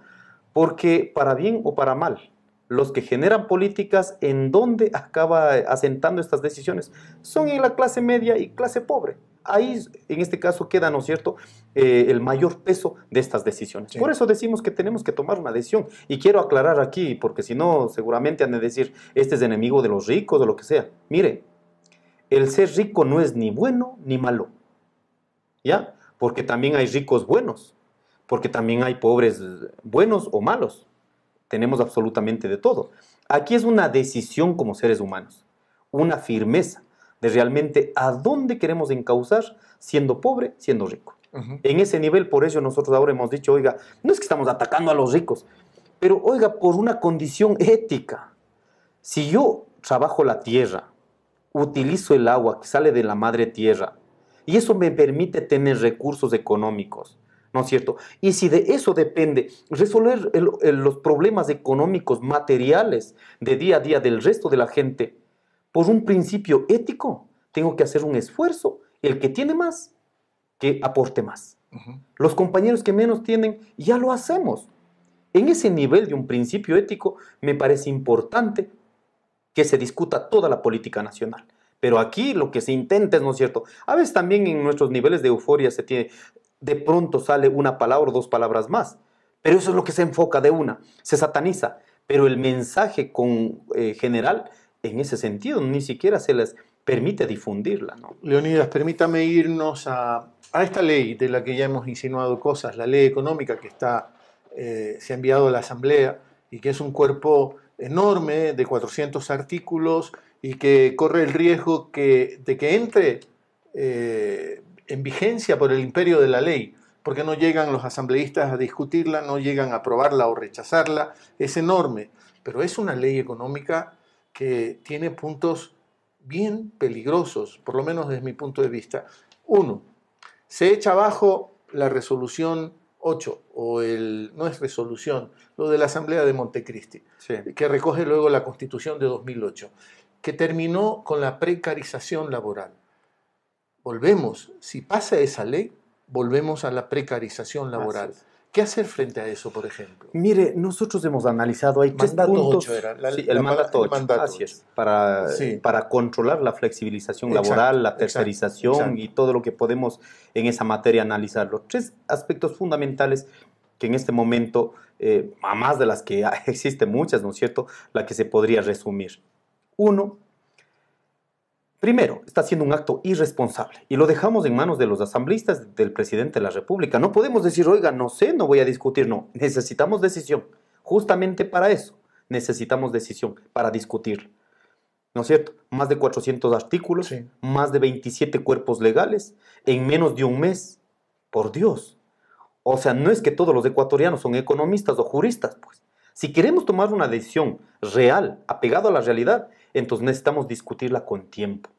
Porque para bien o para mal, los que generan políticas en donde acaba asentando estas decisiones son en la clase media y clase pobre. Ahí, en este caso, queda, ¿no es cierto?, eh, el mayor peso de estas decisiones. Por eso decimos que tenemos que tomar una decisión. Y quiero aclarar aquí, porque si no, seguramente han de decir, este es enemigo de los ricos, o lo que sea. Mire, el ser rico no es ni bueno ni malo. ¿Ya? Porque también hay ricos buenos. Porque también hay pobres buenos o malos tenemos absolutamente de todo. Aquí es una decisión como seres humanos, una firmeza de realmente a dónde queremos encauzar siendo pobre, siendo rico. En ese nivel, por eso nosotros ahora hemos dicho, oiga, no es que estamos atacando a los ricos, pero oiga, por una condición ética. Si yo trabajo la tierra, utilizo el agua que sale de la madre tierra, y eso me permite tener recursos económicos, ¿no es cierto? Y si de eso depende resolver los problemas económicos, materiales de día a día del resto de la gente, por un principio ético, tengo que hacer un esfuerzo. El que tiene más, que aporte más. Los compañeros que menos tienen, ya lo hacemos. En ese nivel de un principio ético, me parece importante que se discuta toda la política nacional. Pero aquí lo que se intenta es, ¿no es cierto? A veces también en nuestros niveles de euforia se tiene, de pronto sale una palabra o dos palabras más. Pero eso es lo que se enfoca de una, se sataniza. Pero el mensaje con, eh, general, en ese sentido, ni siquiera se les permite difundirla. Leonidas, permítame irnos a, esta ley de la que ya hemos insinuado cosas, la ley económica que está, eh, se ha enviado a la Asamblea y que es un cuerpo enorme de 400 artículos y que corre el riesgo que, de que entre eh, en vigencia por el imperio de la ley, porque no llegan los asambleístas a discutirla, no llegan a aprobarla o rechazarla, es enorme, pero es una ley económica que tiene puntos bien peligrosos, por lo menos desde mi punto de vista. Uno, se echa abajo la resolución 8, o el, no es resolución, lo de la Asamblea de Montecristi, que recoge luego la Constitución de 2008, que terminó con la precarización laboral volvemos, si pasa esa ley, volvemos a la precarización laboral. ¿Qué hacer frente a eso, por ejemplo? Mire, nosotros hemos analizado, hay tres puntos. era, el, mandato 8, así es, para, para controlar la flexibilización laboral, la tercerización y todo lo que podemos en esa materia analizarlo. Tres aspectos fundamentales que en este momento, eh, a más de las que existen muchas, ¿no es cierto?, la que se podría resumir. Uno, Primero, está haciendo un acto irresponsable y lo dejamos en manos de los asambleístas del presidente de la República. No podemos decir, oiga, no sé, no voy a discutir, no. Necesitamos decisión. Justamente para eso necesitamos decisión, para discutir. ¿No es cierto? Más de 400 artículos, más de 27 cuerpos legales en menos de un mes. Por Dios. O sea, no es que todos los ecuatorianos son economistas o juristas, pues. Si queremos tomar una decisión real, apegado a la realidad, entonces necesitamos discutirla con tiempo.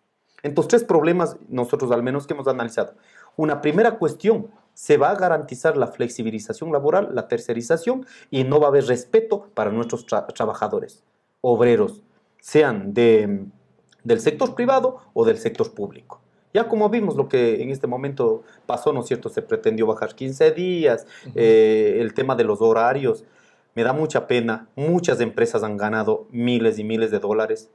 Entonces, tres problemas nosotros al menos que hemos analizado. Una primera cuestión, se va a garantizar la flexibilización laboral, la tercerización y no va a haber respeto para nuestros trabajadores, obreros, sean de, del sector privado o del sector público. Ya como vimos lo que en este momento pasó, ¿no es cierto? Se pretendió bajar 15 días, eh, el tema de los horarios. Me da mucha pena, muchas empresas han ganado miles y miles de dólares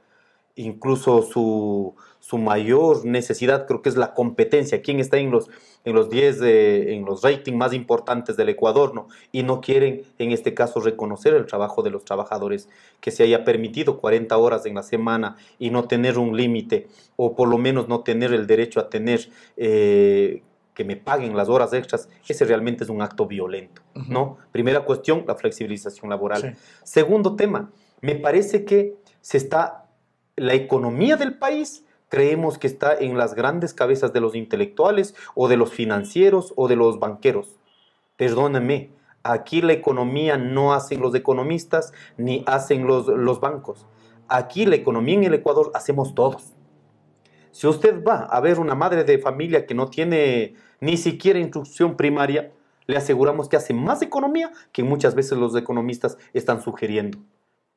incluso su, mayor necesidad creo que es la competencia. ¿Quién está en los, en los 10, en los ratings más importantes del Ecuador? ¿no? Y no quieren, en este caso, reconocer el trabajo de los trabajadores, que se haya permitido 40 horas en la semana y no tener un límite, o por lo menos no tener el derecho a tener... Eh, que me paguen las horas extras, ese realmente es un acto violento, ¿no? Primera cuestión, la flexibilización laboral. Segundo tema, me parece que se está la economía del país creemos que está en las grandes cabezas de los intelectuales o de los financieros o de los banqueros. Perdónenme, aquí la economía no hacen los economistas ni hacen los, los bancos. Aquí la economía en el Ecuador hacemos todos. Si usted va a ver una madre de familia que no tiene ni siquiera instrucción primaria, le aseguramos que hace más economía que muchas veces los economistas están sugiriendo.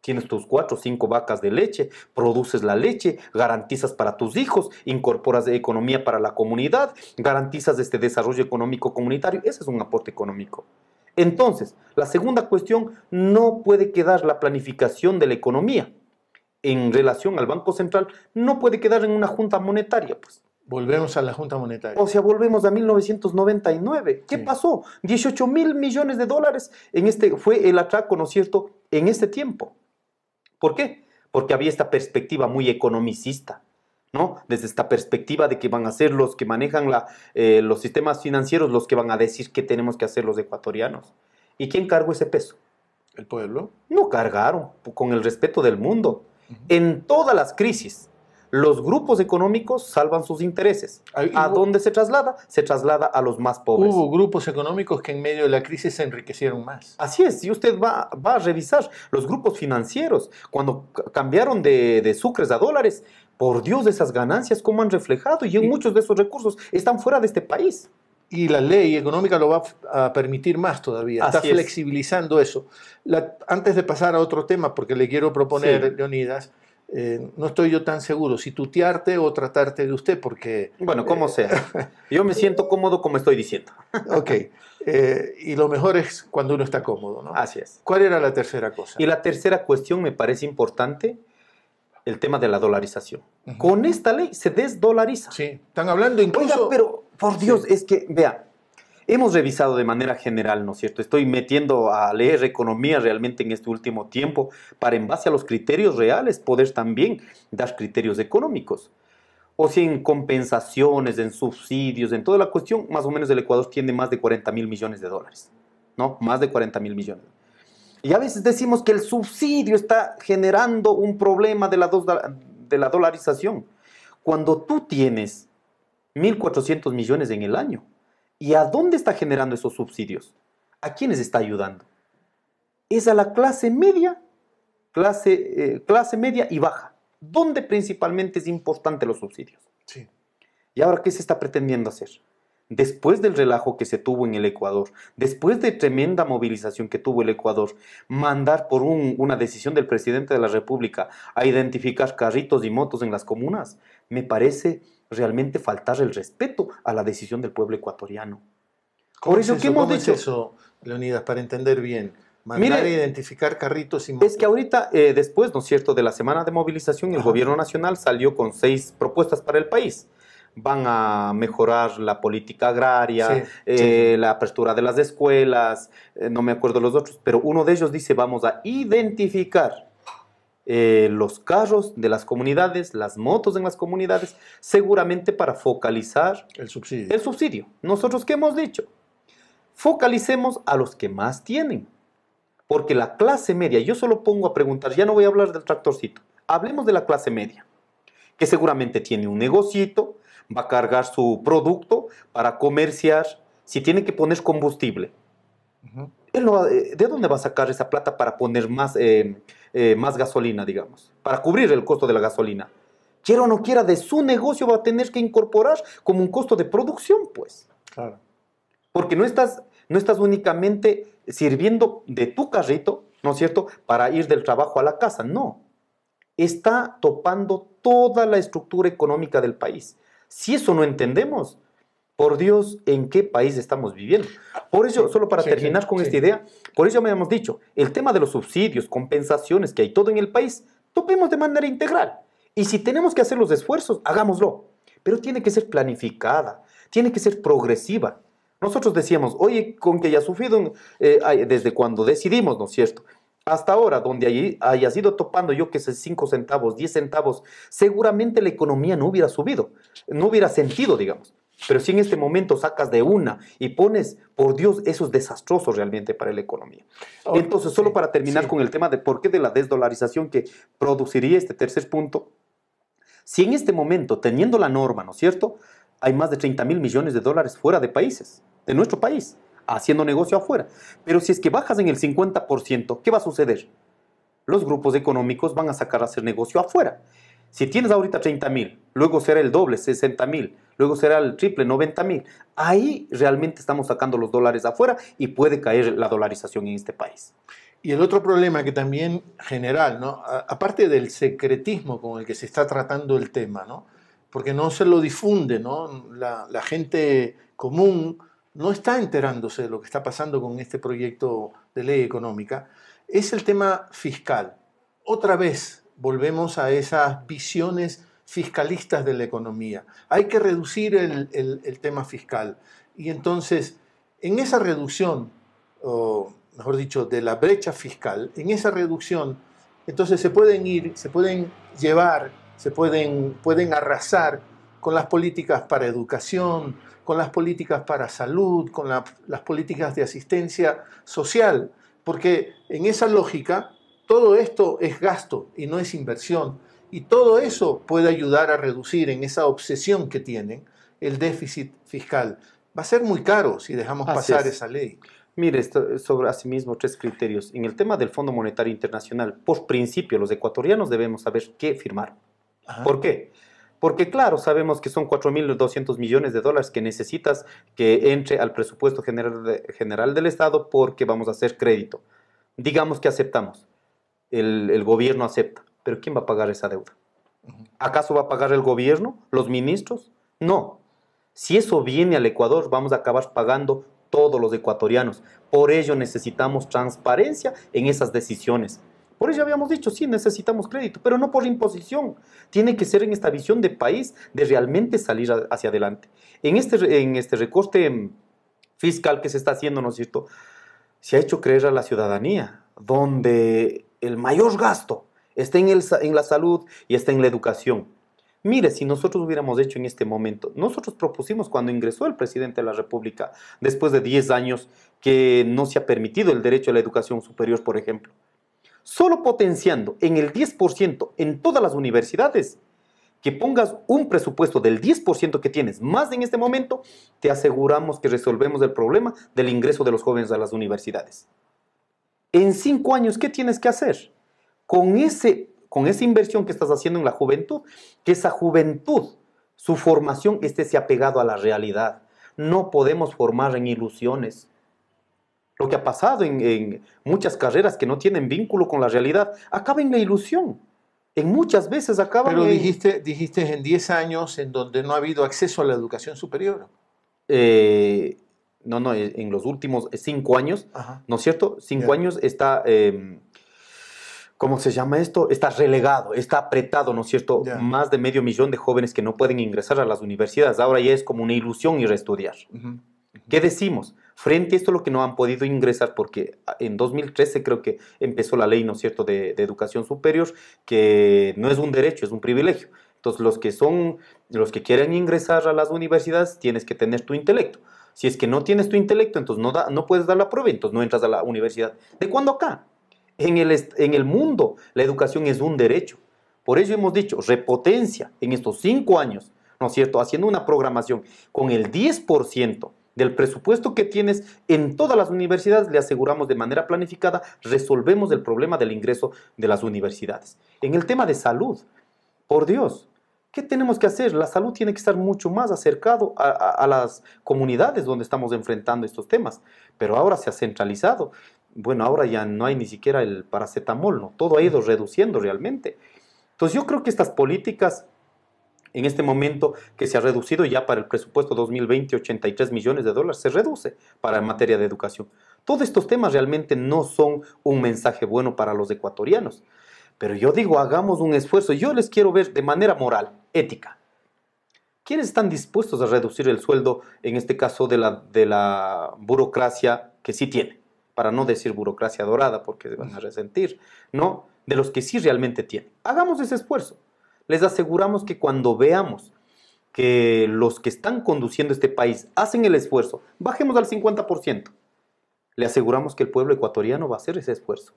Tienes tus cuatro o cinco vacas de leche, produces la leche, garantizas para tus hijos, incorporas economía para la comunidad, garantizas este desarrollo económico comunitario. Ese es un aporte económico. Entonces, la segunda cuestión, no puede quedar la planificación de la economía en relación al Banco Central, no puede quedar en una junta monetaria, pues. Volvemos a la Junta Monetaria. O sea, volvemos a 1999. ¿Qué pasó? 18 mil millones de dólares en este, fue el atraco, ¿no es cierto?, en este tiempo. ¿Por qué? Porque había esta perspectiva muy economicista, ¿no? Desde esta perspectiva de que van a ser los que manejan la, eh, los sistemas financieros los que van a decir qué tenemos que hacer los ecuatorianos. ¿Y quién cargó ese peso? ¿El pueblo? No cargaron, con el respeto del mundo. En todas las crisis, los grupos económicos salvan sus intereses. ¿A dónde se traslada? Se traslada a los más pobres. Hubo grupos económicos que en medio de la crisis se enriquecieron más. Así es, si usted va, va a revisar los grupos financieros, cuando cambiaron de, de, sucres a dólares, por Dios, esas ganancias, ¿cómo han reflejado? Y, muchos de esos recursos están fuera de este país. Y la ley económica lo va a permitir más todavía. Está flexibilizando eso. antes de pasar a otro tema, porque le quiero proponer, Leonidas, eh, no estoy yo tan seguro si tutearte o tratarte de usted, porque... Bueno, como eh, sea. Yo me siento cómodo como estoy diciendo. ok. Eh, y lo mejor es cuando uno está cómodo, ¿no? Así es. ¿Cuál era la tercera cosa? Y la tercera cuestión me parece importante, el tema de la dolarización. Con esta ley se desdolariza. Sí, están hablando incluso... pero por Dios, es que, vea, Hemos revisado de manera general, ¿no es cierto? Estoy metiendo a leer economía realmente en este último tiempo para en base a los criterios reales poder también dar criterios económicos. O si en compensaciones, en subsidios, en toda la cuestión, más o menos el Ecuador tiene más de 40 mil millones de dólares. ¿No? Más de 40 mil millones. Y a veces decimos que el subsidio está generando un problema de la, de la dolarización. Cuando tú tienes 1.400 millones en el año, ¿Y a dónde está generando esos subsidios? ¿A quiénes está ayudando? Es a la clase media, clase, eh, clase media y baja. ¿Dónde principalmente es importante los subsidios? Sí. ¿Y ahora qué se está pretendiendo hacer? Después del relajo que se tuvo en el Ecuador, después de tremenda movilización que tuvo el Ecuador, mandar por una decisión del presidente de la República a identificar carritos y motos en las comunas, me parece realmente faltar el respeto a la decisión del pueblo ecuatoriano. Por eso, ¿qué hemos dicho? eso, Leonidas, para entender bien? Mandar a identificar carritos y. Es que ahorita, eh, después, ¿no es cierto?, de la semana de movilización, el gobierno nacional salió con seis propuestas para el país van a mejorar la política agraria, eh, la apertura de las escuelas, eh, no me acuerdo los otros, pero uno de ellos dice vamos a identificar eh, los carros de las comunidades, las motos en las comunidades, seguramente para focalizar el subsidio. El subsidio. Nosotros qué hemos dicho? Focalicemos a los que más tienen. Porque la clase media, yo solo pongo a preguntar, ya no voy a hablar del tractorcito, hablemos de la clase media, que seguramente tiene un negocito, va a cargar su producto para comerciar, si tiene que poner combustible. Eh, ¿De dónde va a sacar esa plata para poner más eh, eh, más gasolina, digamos, para cubrir el costo de la gasolina. Quiera o no quiera, de su negocio va a tener que incorporar como un costo de producción, pues. Claro. Porque no estás, no estás únicamente sirviendo de tu carrito, ¿no es cierto?, para ir del trabajo a la casa, no. Está topando toda la estructura económica del país. Si eso no entendemos, por Dios, ¿en qué país estamos viviendo? Por eso, solo para terminar con esta idea, por eso me hemos dicho, el tema de los subsidios, compensaciones que hay todo en el país, topemos de manera integral. Y si tenemos que hacer los esfuerzos, hagámoslo. Pero tiene que ser planificada, tiene que ser progresiva. Nosotros decíamos, oye, con que haya sufrido eh, desde cuando decidimos, ¿no es cierto? Hasta ahora, donde hayas ido topando, yo que sé, 5 centavos, 10 centavos, seguramente la economía no hubiera subido, no hubiera sentido, digamos. Pero si en este momento sacas de una y pones, por Dios, eso es desastroso realmente para la economía. Entonces, solo para terminar con el tema de por qué de la desdolarización que produciría este tercer punto, si en este momento, teniendo la norma, ¿no es cierto?, hay más de 30 mil millones de dólares fuera de países, de nuestro país, haciendo negocio afuera. Pero si es que bajas en el 50%, ¿qué va a suceder? Los grupos económicos van a sacar a hacer negocio afuera. Si tienes ahorita 30 mil, luego será el doble, 60 mil, luego será el triple, 90 mil. Ahí realmente estamos sacando los dólares afuera y puede caer la dolarización en este país. Y el otro problema que también general, ¿no? aparte del secretismo con el que se está tratando el tema, ¿no? porque no se lo difunde, ¿no? La, la gente común no está enterándose de lo que está pasando con este proyecto de ley económica, es el tema fiscal. Otra vez volvemos a esas visiones fiscalistas de la economía. Hay que reducir el, tema fiscal. Y entonces, en esa reducción, o mejor dicho, de la brecha fiscal, en esa reducción, entonces se pueden ir, se pueden llevar, se pueden, pueden arrasar con las políticas para educación, con las políticas para salud, con las políticas de asistencia social, porque en esa lógica todo esto es gasto y no es inversión. Y todo eso puede ayudar a reducir en esa obsesión que tienen el déficit fiscal. Va a ser muy caro si dejamos pasar esa ley. Mire, sobre asimismo tres criterios. En el tema del Fondo Monetario Internacional, por principio, los ecuatorianos debemos saber qué firmar. ¿Por qué? Porque claro, sabemos que son 4.200 millones de dólares que necesitas que entre al presupuesto general, general del Estado porque vamos a hacer crédito. Digamos que aceptamos. El, el gobierno acepta pero ¿quién va a pagar esa deuda? ¿Acaso va a pagar el gobierno? ¿Los ministros? No. Si eso viene al Ecuador, vamos a acabar pagando todos los ecuatorianos. Por ello necesitamos transparencia en esas decisiones. Por ello habíamos dicho, sí, necesitamos crédito, pero no por imposición. Tiene que ser en esta visión de país de realmente salir hacia adelante. En este, en este recorte fiscal que se está haciendo, ¿no es cierto? Se ha hecho creer a la ciudadanía, donde el mayor gasto está en, la salud y está en la educación. Mire, si nosotros hubiéramos hecho en este momento, nosotros propusimos cuando ingresó el presidente de la República, después de 10 años que no se ha permitido el derecho a la educación superior, por ejemplo, solo potenciando en el 10% en todas las universidades, que pongas un presupuesto del 10% que tienes más en este momento, te aseguramos que resolvemos el problema del ingreso de los jóvenes a las universidades. En cinco años, ¿qué tienes que hacer? Con, ese, con esa inversión que estás haciendo en la juventud, que esa juventud, su formación esté apegado a la realidad. No podemos formar en ilusiones. Lo que ha pasado en, muchas carreras que no tienen vínculo con la realidad, acaba en la ilusión. En muchas veces acaba Pero dijiste, dijiste en 10 años en donde no ha habido acceso a la educación superior. Eh, no, no, en los últimos 5 años, ¿no es cierto? 5 años está... Em, ¿cómo se llama esto? Está relegado, está apretado, ¿no es cierto? Más de medio millón de jóvenes que no pueden ingresar a las universidades. Ahora ya es como una ilusión ir a estudiar. ¿Qué decimos? Frente a esto lo que no han podido ingresar, porque en 2013 creo que empezó la ley, ¿no es cierto?, de, de educación superior, que no es un derecho, es un privilegio. Entonces, los que son, los que quieren ingresar a las universidades, tienes que tener tu intelecto. Si es que no tienes tu intelecto, entonces no, da, no puedes dar la prueba, entonces no entras a la universidad. ¿De cuándo acá? En el, en el mundo, la educación es un derecho. Por eso hemos dicho, repotencia en estos cinco años, ¿no es cierto?, haciendo una programación con el 10% del presupuesto que tienes en todas las universidades, le aseguramos de manera planificada, resolvemos el problema del ingreso de las universidades. En el tema de salud, por Dios, ¿qué tenemos que hacer? La salud tiene que estar mucho más acercado a, a, las comunidades donde estamos enfrentando estos temas, pero ahora se ha centralizado. Bueno, ahora ya no hay ni siquiera el paracetamol, ¿no? Todo ha ido reduciendo realmente. Entonces yo creo que estas políticas en este momento que se ha reducido ya para el presupuesto 2020 83 millones de dólares, se reduce para materia de educación. Todos estos temas realmente no son un mensaje bueno para los ecuatorianos. Pero yo digo, hagamos un esfuerzo. Yo les quiero ver de manera moral, ética. ¿Quiénes están dispuestos a reducir el sueldo, en este caso, de la, de la burocracia que sí tiene? Para no decir burocracia dorada, porque se van a resentir, ¿no? De los que sí realmente tienen. Hagamos ese esfuerzo les aseguramos que cuando veamos que los que están conduciendo este país hacen el esfuerzo, bajemos al 50%. Le aseguramos que el pueblo ecuatoriano va a hacer ese esfuerzo.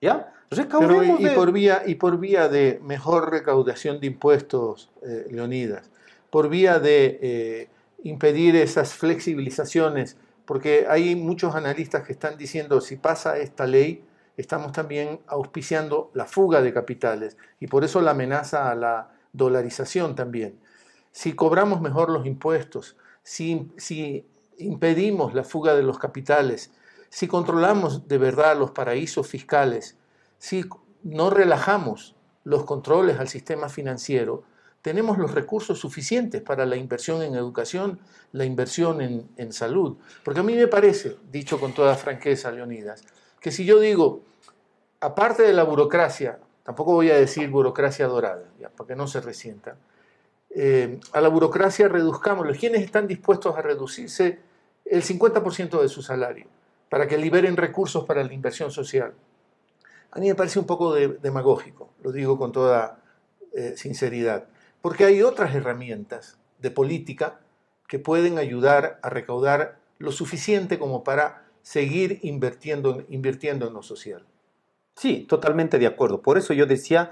¿Ya? Recaudemos Pero y, por vía, y por vía de mejor recaudación de impuestos, eh, Leonidas, por vía de eh, impedir esas flexibilizaciones, porque hay muchos analistas que están diciendo si pasa esta ley, estamos también auspiciando la fuga de capitales y por eso la amenaza a la dolarización también. Si cobramos mejor los impuestos, si, si impedimos la fuga de los capitales, si controlamos de verdad los paraísos fiscales, si no relajamos los controles al sistema financiero, tenemos los recursos suficientes para la inversión en educación, la inversión en, en salud. Porque a mí me parece, dicho con toda franqueza, Leonidas, que si yo digo, aparte de la burocracia, tampoco voy a decir burocracia dorada, ya, para que no se resienta, eh, a la burocracia reduzcámoslo. ¿Quiénes están dispuestos a reducirse el 50% de su salario para que liberen recursos para la inversión social? A mí me parece un poco demagógico, lo digo con toda eh, sinceridad, porque hay otras herramientas de política que pueden ayudar a recaudar lo suficiente como para seguir invirtiendo, invirtiendo en lo social. Sí, totalmente de acuerdo. Por eso yo decía,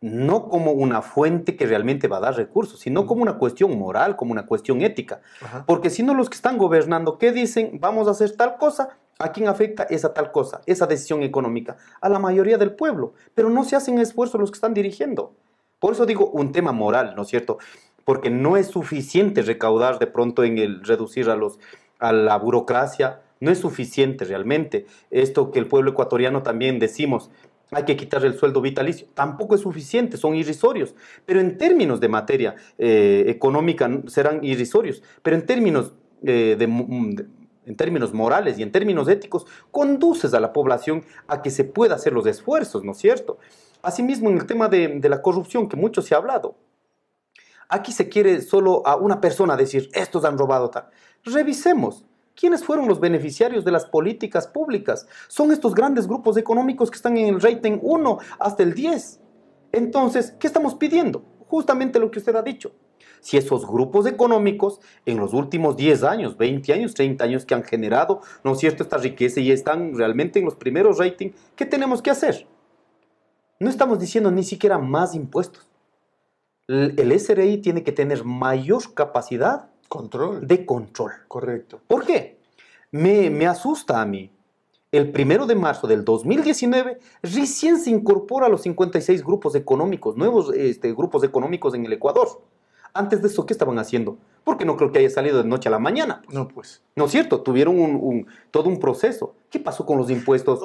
no como una fuente que realmente va a dar recursos, sino como una cuestión moral, como una cuestión ética. Porque si no, los que están gobernando, ¿qué dicen? Vamos a hacer tal cosa. ¿A quién afecta esa tal cosa, esa decisión económica? A la mayoría del pueblo. Pero no se hacen esfuerzos los que están dirigiendo. Por eso digo un tema moral, ¿no es cierto? Porque no es suficiente recaudar de pronto en el reducir a, los, a la burocracia, no es suficiente realmente. Esto que el pueblo ecuatoriano también decimos, hay que quitar el sueldo vitalicio. Tampoco es suficiente, son irrisorios. Pero en términos de materia eh, económica serán irrisorios. Pero en términos, eh, mm, de, en términos morales y en términos éticos, conduces a la población a que se pueda hacer los esfuerzos, ¿no es cierto? Asimismo, en el tema de, la corrupción, que mucho se ha hablado, aquí se quiere solo a una persona decir, estos han robado tal. Revisemos ¿Quiénes fueron los beneficiarios de las políticas públicas? Son estos grandes grupos económicos que están en el rating 1 hasta el 10. Entonces, ¿qué estamos pidiendo? Justamente lo que usted ha dicho. Si esos grupos económicos en los últimos 10 años, 20 años, 30 años que han generado, ¿no es cierto?, esta riqueza y están realmente en los primeros ratings, ¿qué tenemos que hacer? No estamos diciendo ni siquiera más impuestos. El SRI tiene que tener mayor capacidad Control. De control. Correcto. ¿Por qué? Me, me asusta a mí. El primero de marzo del 2019 recién se incorpora a los 56 grupos económicos, nuevos este, grupos económicos en el Ecuador. Antes de eso, ¿qué estaban haciendo? Porque no creo que haya salido de noche a la mañana. No, pues. No es cierto, tuvieron un, todo un proceso. ¿Qué pasó con los impuestos?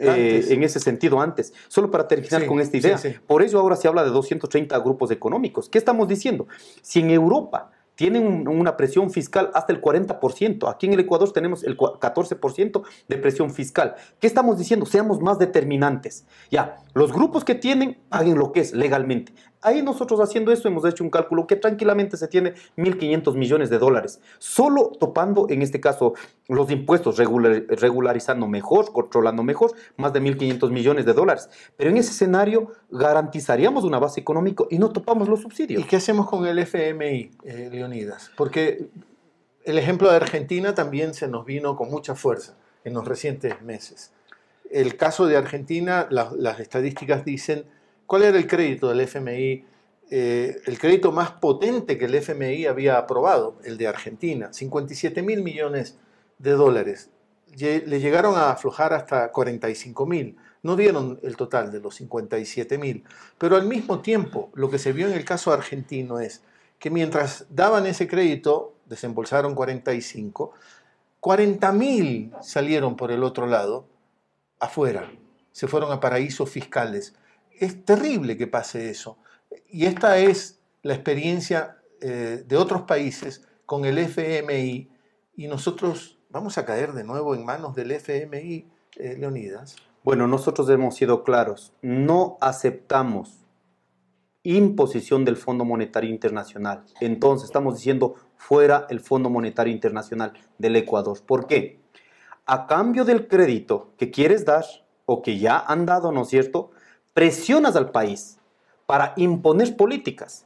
Eh, en ese sentido antes. Solo para terminar con esta idea. Por eso ahora se habla de 230 grupos económicos. ¿Qué estamos diciendo? Si en Europa tienen una presión fiscal hasta el 40%. Aquí en el Ecuador tenemos el 14% de presión fiscal. ¿Qué estamos diciendo? Seamos más determinantes. Ya, los grupos que tienen, paguen lo que es legalmente. Ahí nosotros haciendo eso hemos hecho un cálculo que tranquilamente se tiene 1.500 millones de dólares, solo topando en este caso los impuestos, regularizando mejor, controlando mejor, más de 1.500 millones de dólares. Pero en ese escenario garantizaríamos una base económica y no topamos los subsidios. ¿Y qué hacemos con el FMI, eh, Leonidas? Porque el ejemplo de Argentina también se nos vino con mucha fuerza en los recientes meses. El caso de Argentina, las estadísticas dicen ¿Cuál era el crédito del FMI? Eh, el crédito más potente que el FMI había aprobado, el de Argentina, 57 mil millones de dólares. Le llegaron a aflojar hasta 45 mil. No dieron el total de los 57 mil. Pero al mismo tiempo, lo que se vio en el caso argentino es que mientras daban ese crédito, desembolsaron 45, 40 mil salieron por el otro lado, afuera, se fueron a paraísos fiscales es terrible que pase eso. Y esta es la experiencia eh, de otros países con el FMI y nosotros vamos a caer de nuevo en manos del FMI, eh, Leonidas. Bueno, nosotros hemos sido claros, no aceptamos imposición del Fondo Monetario Internacional. Entonces, estamos diciendo fuera el Fondo Monetario Internacional del Ecuador. ¿Por qué? A cambio del crédito que quieres dar o que ya han dado, ¿no es cierto? Presionas al país para imponer políticas.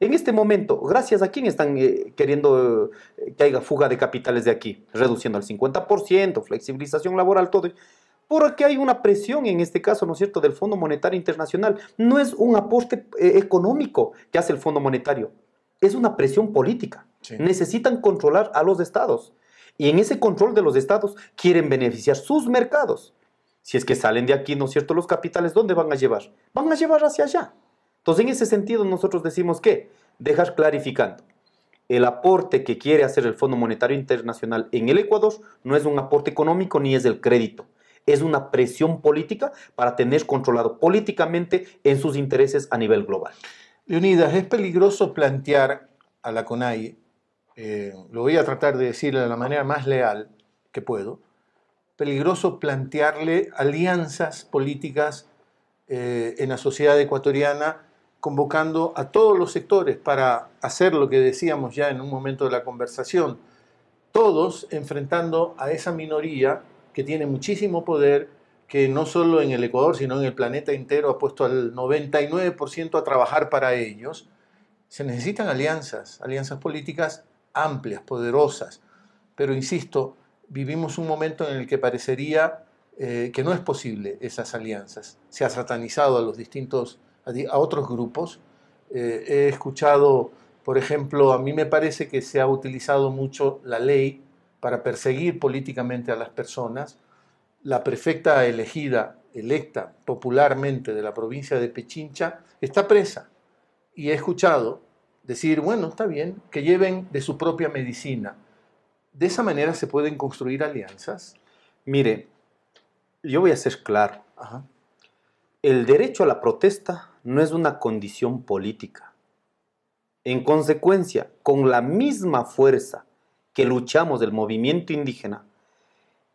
En este momento, gracias a quién están eh, queriendo eh, que haya fuga de capitales de aquí, reduciendo al 50%, flexibilización laboral, todo. Porque hay una presión en este caso, ¿no es cierto?, del Fondo Monetario Internacional. No es un aporte eh, económico que hace el Fondo Monetario, es una presión política. Necesitan controlar a los estados. Y en ese control de los estados quieren beneficiar sus mercados si es que salen de aquí, ¿no es cierto?, los capitales, ¿dónde van a llevar? Van a llevar hacia allá. Entonces, en ese sentido, nosotros decimos que dejar clarificando, el aporte que quiere hacer el Fondo Monetario Internacional en el Ecuador no es un aporte económico ni es el crédito, es una presión política para tener controlado políticamente en sus intereses a nivel global. Leonidas, es peligroso plantear a la CONAI, eh, lo voy a tratar de decir de la manera más leal que puedo, peligroso plantearle alianzas políticas eh, en la sociedad ecuatoriana, convocando a todos los sectores para hacer lo que decíamos ya en un momento de la conversación, todos enfrentando a esa minoría que tiene muchísimo poder, que no solo en el Ecuador, sino en el planeta entero ha puesto al 99% a trabajar para ellos. Se necesitan alianzas, alianzas políticas amplias, poderosas, pero insisto, vivimos un momento en el que parecería eh, que no es posible esas alianzas. Se ha satanizado a los distintos, a, otros grupos. Eh, he escuchado, por ejemplo, a mí me parece que se ha utilizado mucho la ley para perseguir políticamente a las personas. La prefecta elegida, electa popularmente de la provincia de Pechincha, está presa. Y he escuchado decir, bueno, está bien, que lleven de su propia medicina ¿De esa manera se pueden construir alianzas? Mire, yo voy a ser claro. El derecho a la protesta no es una condición política. En consecuencia, con la misma fuerza que luchamos del movimiento indígena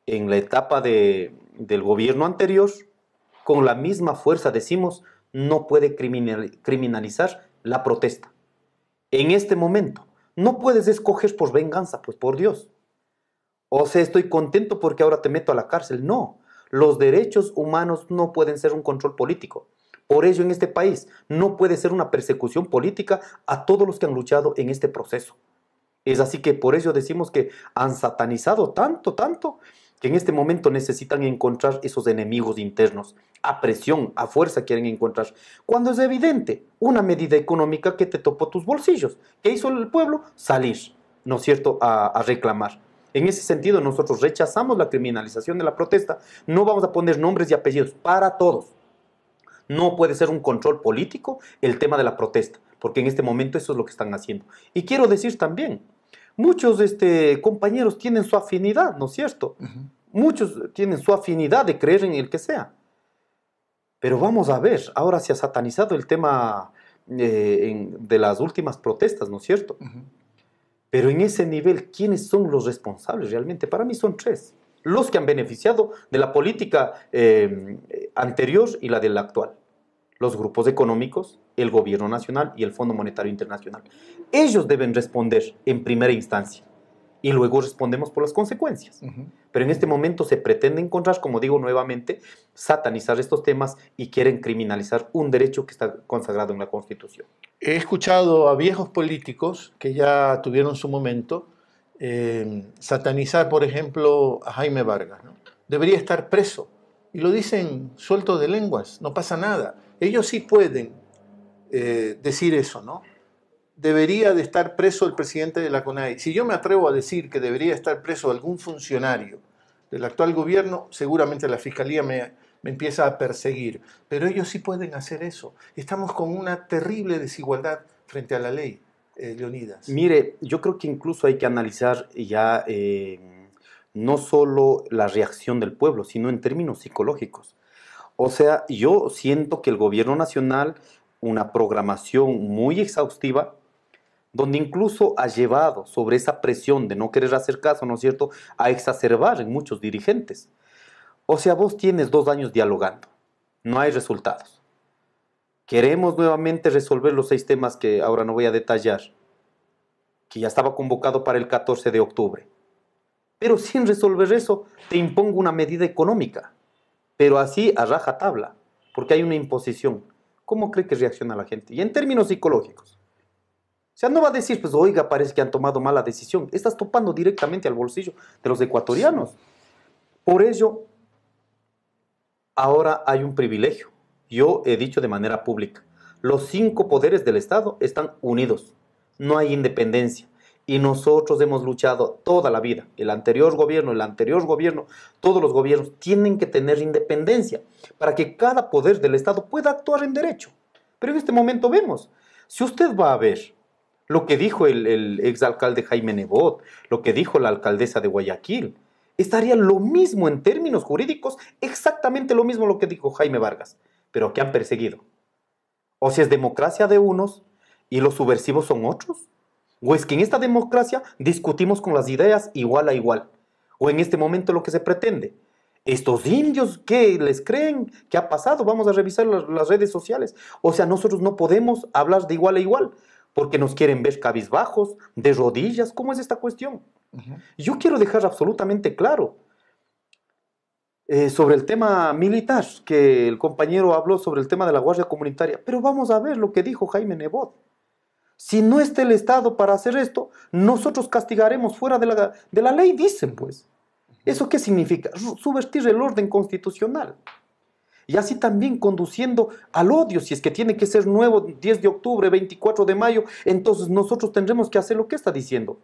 en la etapa del gobierno anterior, con la misma fuerza decimos no puede criminalizar la protesta. En este momento, no puedes escoger por venganza, pues por Dios. O sea, estoy contento porque ahora te meto a la cárcel. No, los derechos humanos no pueden ser un control político. Por ello, en este país no puede ser una persecución política a todos los que han luchado en este proceso. Es así que por ello decimos que han satanizado tanto, tanto, que en este momento necesitan encontrar esos enemigos internos. A presión, a fuerza quieren encontrar. Cuando es evidente una medida económica que te topó tus bolsillos. ¿Qué hizo el pueblo? Salir, ¿no es cierto?, a, a reclamar. En ese sentido, nosotros rechazamos la criminalización de la protesta. No vamos a poner nombres y apellidos para todos. No puede ser un control político el tema de la protesta, porque en este momento eso es lo que están haciendo. Y quiero decir también, muchos este, compañeros tienen su afinidad, ¿no es cierto? Muchos tienen su afinidad de creer en el que sea. Pero vamos a ver, ahora se ha satanizado el tema eh, de las últimas protestas, ¿no es cierto? Pero en ese nivel, ¿quiénes son los responsables realmente? Para mí son tres. Los que han beneficiado de la política eh, anterior y la de la actual. los grupos económicos, el gobierno nacional y el Fondo Monetario Internacional. Ellos deben responder en primera instancia y luego respondemos por las consecuencias. Pero en este momento se pretende encontrar, como digo nuevamente, satanizar estos temas y quieren criminalizar un derecho que está consagrado en la Constitución. He escuchado a viejos políticos que ya tuvieron su momento eh, satanizar, por ejemplo, a Jaime Vargas. Debería estar preso. Y lo dicen suelto de lenguas, no pasa nada. Ellos sí pueden eh, decir eso, ¿no? Debería de estar preso el presidente de la CONAI. Si yo me atrevo a decir que debería estar preso algún funcionario del actual gobierno, seguramente la fiscalía me, empieza a perseguir. Pero ellos sí pueden hacer eso. Estamos con una terrible desigualdad frente a la ley, eh, Leonidas. Mire, yo creo que incluso hay que analizar ya eh, no solo la reacción del pueblo, sino en términos psicológicos. O sea, yo siento que el gobierno nacional, una programación muy exhaustiva, donde incluso ha llevado sobre esa presión de no querer hacer caso, ¿no es cierto?, a exacerbar en muchos dirigentes. O sea, vos tienes dos años dialogando, no hay resultados. Queremos nuevamente resolver los seis temas que ahora no voy a detallar, que ya estaba convocado para el 14 de octubre. Pero sin resolver eso, te impongo una medida económica, pero así a raja tabla, porque hay una imposición. ¿Cómo cree que reacciona la gente? Y en términos psicológicos. Sea, no va a decir, pues, oiga, parece que han tomado mala decisión. Estás topando directamente al bolsillo de los ecuatorianos. Por ello, ahora hay un privilegio. Yo he dicho de manera pública, los cinco poderes del Estado están unidos. No hay independencia. Y nosotros hemos luchado toda la vida. El anterior gobierno, el anterior gobierno, todos los gobiernos tienen que tener independencia para que cada poder del Estado pueda actuar en derecho. Pero en este momento vemos, si usted va a ver lo que dijo el, exalcalde Jaime Nebot, lo que dijo la alcaldesa de Guayaquil. Estaría lo mismo en términos jurídicos, exactamente lo mismo lo que dijo Jaime Vargas, pero que han perseguido. O si es democracia de unos y los subversivos son otros. O es que en esta democracia discutimos con las ideas igual a igual. O en este momento lo que se pretende. Estos indios, ¿qué les creen? ¿Qué ha pasado? Vamos a revisar las redes sociales. O sea, nosotros no podemos hablar de igual a igual porque nos quieren ver cabizbajos, de rodillas. ¿Cómo es esta cuestión? Yo quiero dejar absolutamente claro eh, sobre el tema militar, que el compañero habló sobre el tema de la Guardia Comunitaria, pero vamos a ver lo que dijo Jaime Nebot. Si no está el Estado para hacer esto, nosotros castigaremos fuera de la, de la ley, dicen pues. ¿Eso qué significa? Subvertir el orden constitucional y así también conduciendo al odio, si es que tiene que ser nuevo 10 de octubre, 24 de mayo, entonces nosotros tendremos que hacer lo que está diciendo.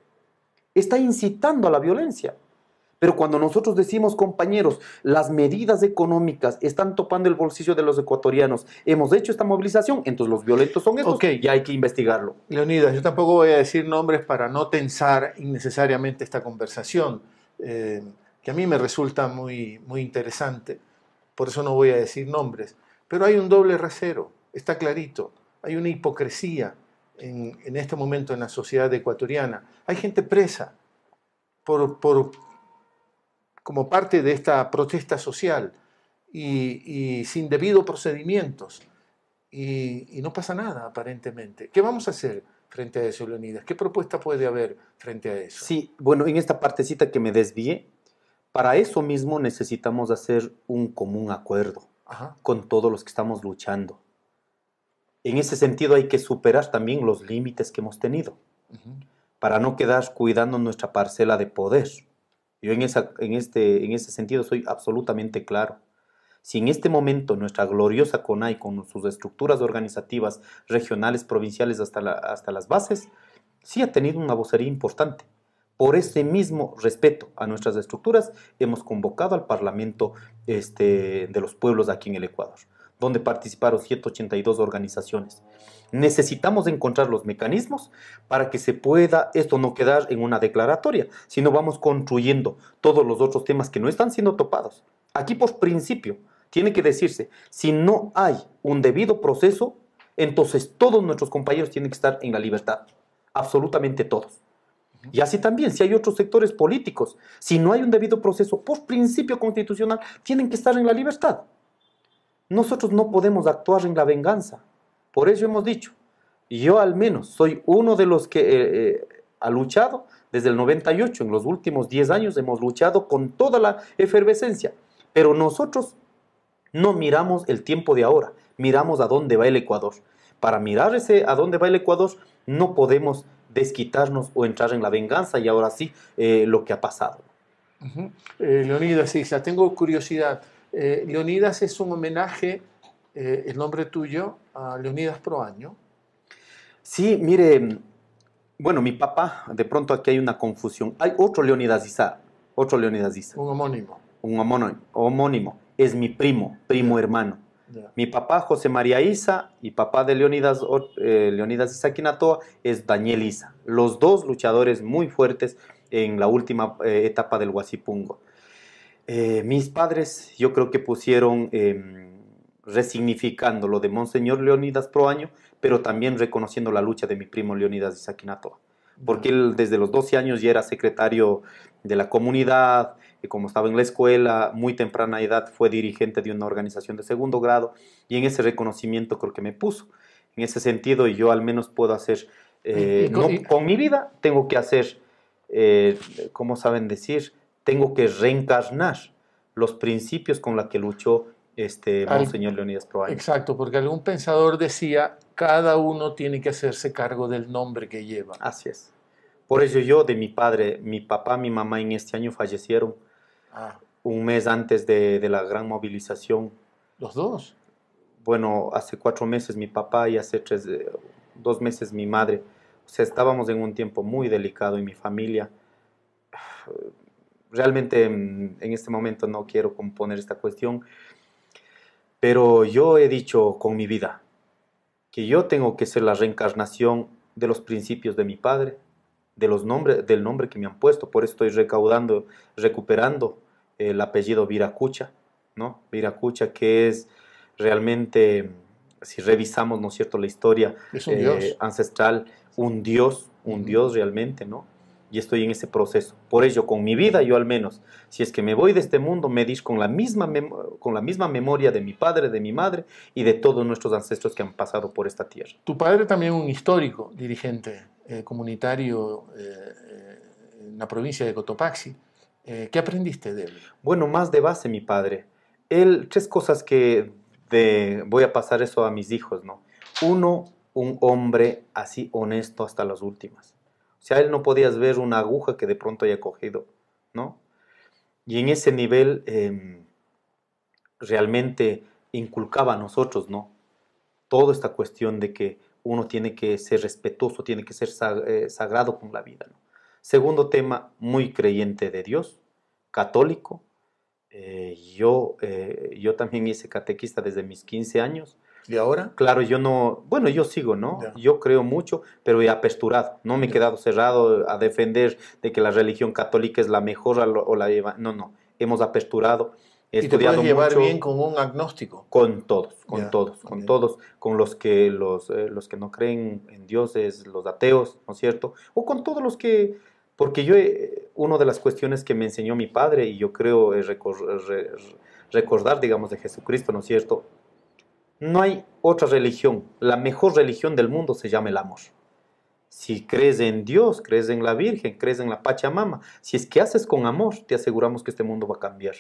Está incitando a la violencia. Pero cuando nosotros decimos, compañeros, las medidas económicas están topando el bolsillo de los ecuatorianos, hemos hecho esta movilización, entonces los violentos son estos y hay que investigarlo. Leonidas, yo tampoco voy a decir nombres para no tensar innecesariamente esta conversación, eh, que a mí me resulta muy, muy interesante por eso no voy a decir nombres, pero hay un doble rasero, está clarito, hay una hipocresía en, este momento en la sociedad ecuatoriana. Hay gente presa por, como parte de esta protesta social y, sin debido procedimientos. Y, y, no pasa nada, aparentemente. ¿Qué vamos a hacer frente a eso, Leonidas? ¿Qué propuesta puede haber frente a eso? Sí, bueno, en esta partecita que me desvié, para eso mismo necesitamos hacer un común acuerdo con todos los que estamos luchando. En ese sentido hay que superar también los límites que hemos tenido para no quedar cuidando nuestra parcela de poder. Yo en, esa, en, este, en ese sentido soy absolutamente claro. Si en este momento nuestra gloriosa CONAI, con sus estructuras organizativas regionales, provinciales, hasta, hasta las bases, sí ha tenido una vocería importante por ese mismo respeto a nuestras estructuras, hemos convocado al Parlamento este, de los Pueblos aquí en el Ecuador, donde participaron 182 organizaciones. Necesitamos encontrar los mecanismos para que se pueda esto no quedar en una declaratoria, sino vamos construyendo todos los otros temas que no están siendo topados. Aquí por principio tiene que decirse, si no hay un debido proceso, entonces todos nuestros compañeros tienen que estar en la libertad, absolutamente todos. Y así también, si hay otros sectores políticos, si no hay un debido proceso por principio constitucional, tienen que estar en la libertad. nosotros no podemos actuar en la venganza. Por eso hemos dicho, yo al menos soy uno de los que eh, eh, ha luchado desde el 98, en los últimos 10 años hemos luchado con toda la efervescencia, pero nosotros no miramos el tiempo de ahora, miramos a dónde va el Ecuador. Para mirar ese a dónde va el Ecuador, no podemos desquitarnos o entrar en la venganza y ahora sí eh, lo que ha pasado. Leonidas Isa, tengo curiosidad. Leonidas es un homenaje, el nombre tuyo, a Leonidas Proaño. Sí, mire, bueno, mi papá, de pronto aquí hay una confusión. Hay otro Leonidas Isa, otro Leonidas Isa. Un homónimo. Un homónimo, homónimo. Es mi primo, primo hermano. Mi papá, José María Isa, y papá de Leonidas, eh, Leonidas Isa Quinatoa, es Daniel Isa. Los dos luchadores muy fuertes en la última eh, etapa del Huasipungo. Eh, mis padres, yo creo que pusieron, em, resignificando lo de Monseñor Leonidas Proaño, pero también reconociendo la lucha de mi primo Leonidas Isaquinato, porque él desde los 12 años ya era secretario de la comunidad, como estaba en la escuela, muy temprana edad fue dirigente de una organización de segundo grado, y en ese reconocimiento creo que me puso. En ese sentido, yo al menos puedo hacer, eh, con, mi vida tengo que hacer, eh, como saben decir, tengo que reencarnar los principios con los que luchó este Monseñor Leonidas Proaño. Exacto, porque algún pensador decía, cada uno tiene que hacerse cargo del nombre que lleva. Así es. Por eso yo de mi padre, mi papá, mi mamá en este año fallecieron ah. un mes antes de, la gran movilización. ¿Los dos? Bueno, hace cuatro meses mi papá y hace tres, eh, dos meses mi madre. O sea, estábamos en un tiempo muy delicado y mi familia. Realmente mm, en este momento no quiero componer esta cuestión, pero yo he dicho con mi vida que yo tengo que ser la reencarnación de los principios de mi padre, de los nombres, del nombre que me han puesto. Por eso estoy recaudando, recuperando el apellido Viracucha, ¿no? Viracucha, que es realmente, si revisamos, ¿no es cierto?, la historia eh, ancestral, un dios, un dios realmente, ¿no? y estoy en ese proceso. Por ello, con mi vida, yo al menos, si es que me voy de este mundo, me dis con la misma, con la misma memoria de mi padre, de mi madre y de todos nuestros ancestros que han pasado por esta tierra. Tu padre también un histórico, dirigente eh, comunitario eh, eh, en la provincia de Cotopaxi. ¿Qué aprendiste de él? Bueno, más de base mi padre. Él, tres cosas que de, voy a pasar eso a mis hijos, ¿no? Uno, un hombre así honesto hasta las últimas o sea, él no podías ver una aguja que de pronto haya cogido, ¿no? Y en ese nivel em, realmente inculcaba a nosotros, ¿no? Toda esta cuestión de que uno tiene que ser respetuoso, tiene que ser eh, sagrado con la vida, ¿no? Segundo tema, muy creyente de Dios, católico. Eh, yo, eh, yo también hice catequista desde mis 15 años ¿Y ahora? Claro, yo no, bueno, yo sigo, ¿no? Yo creo mucho, pero he aperturado, no me he quedado cerrado a defender de que la religión católica es la mejor o la no, no, hemos aperturado. He ¿Y te puedes llevar bien con un agnóstico? Con todos, con todos, con todos, con los que, los, eh, los que no creen en dioses, los ateos, ¿no es cierto? O con todos los que, porque yo, una de las cuestiones que me enseñó mi padre, y yo creo es recordar, digamos, de Jesucristo, ¿no es cierto? No hay otra religión. La mejor religión del mundo se llama el amor. Si crees en Dios, crees en la Virgen, crees en la Pachamama, si es que haces con amor, te aseguramos que este mundo va a cambiar.